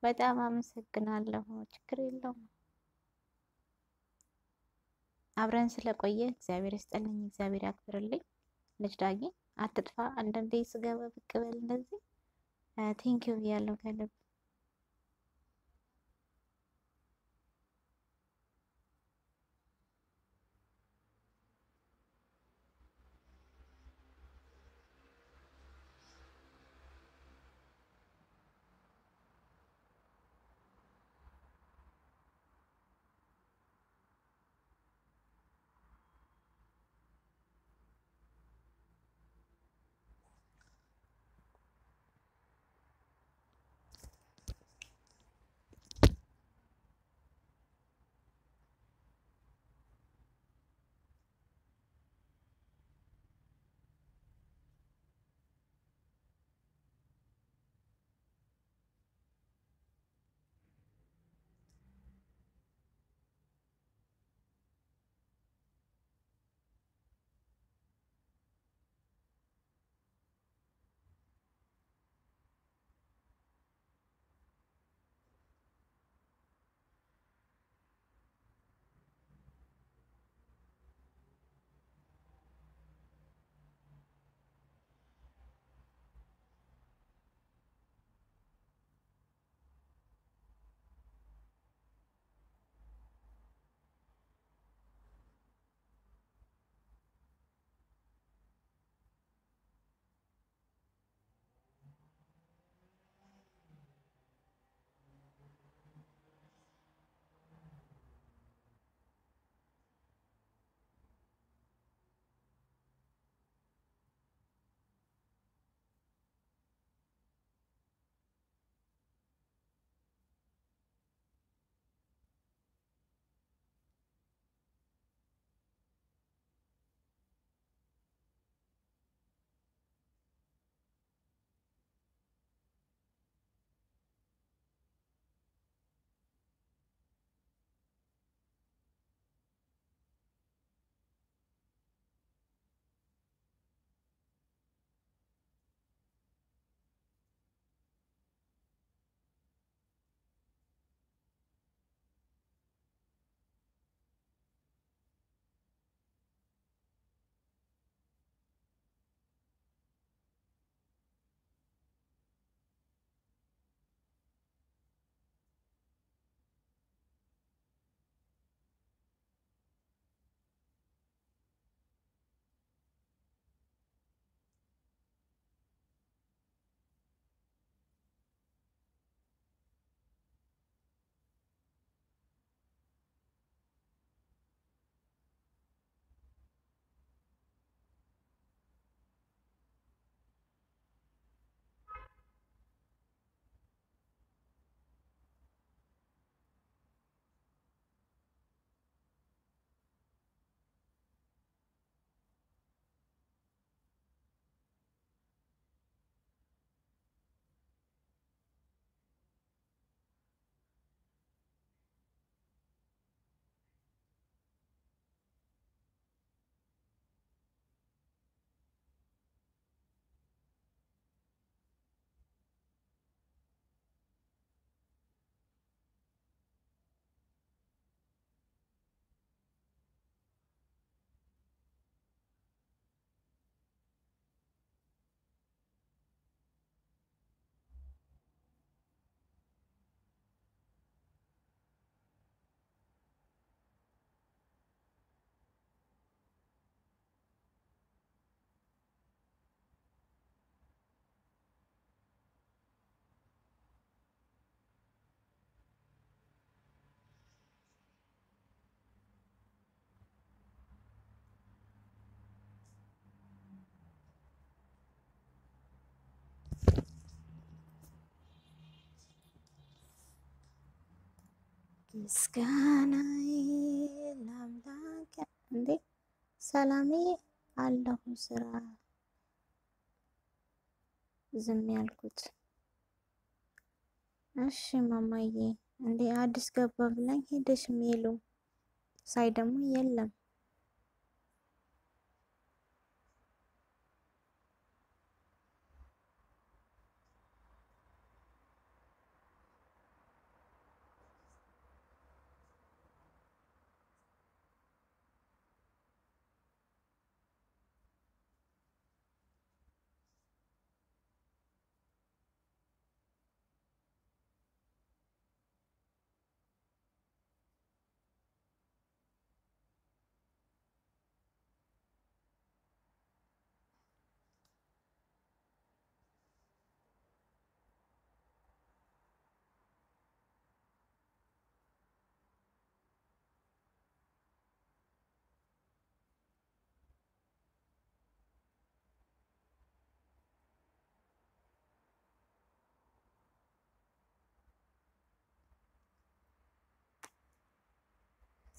በጣም አመሰግናለሁ። ችግር የለውም። አብረን ስለቆየ እግዚአብሔር ይስጥልኝ፣ እግዚአብሔር ያክብርልኝ። ልጅ ዳጊ አትጥፋ። አንዳንዴ ስገባ ብቅ በል እንደዚህ ቴንኪው ብያለሁ ከልብ ምስጋናዬ ለአምላክ እንዴ ሰላሜ አለሁ ስራ ዝም ያልኩት። እሺ ማማዬ እንዴ አዲስ ገባ ብላኝ ሄደሽ ሜሉ ሳይ ደግሞ የለም።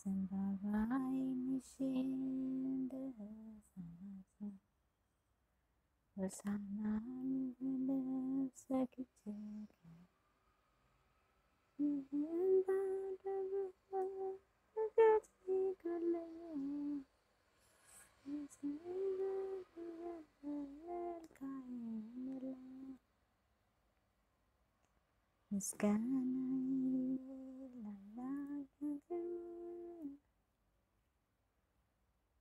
ዘንባባዬን ይዤ እንደሳሳ ሆሳዕናን ልለብስ ሰግጄለሁ። ይህን ባደረግሁ ኃጢአቴ ጎደለኝ፣ መልካዬን የለም።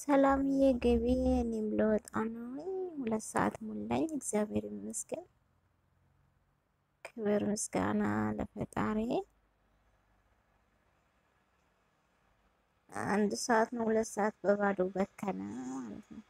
ሰላምዬ ገቢ እኔም ለወጣ ነው። ሁለት ሰዓት ሞላኝ። እግዚአብሔር ይመስገን። ክብር ምስጋና ለፈጣሪ። አንድ ሰዓት ነው፣ ሁለት ሰዓት በባዶ በከነ ማለት ነው።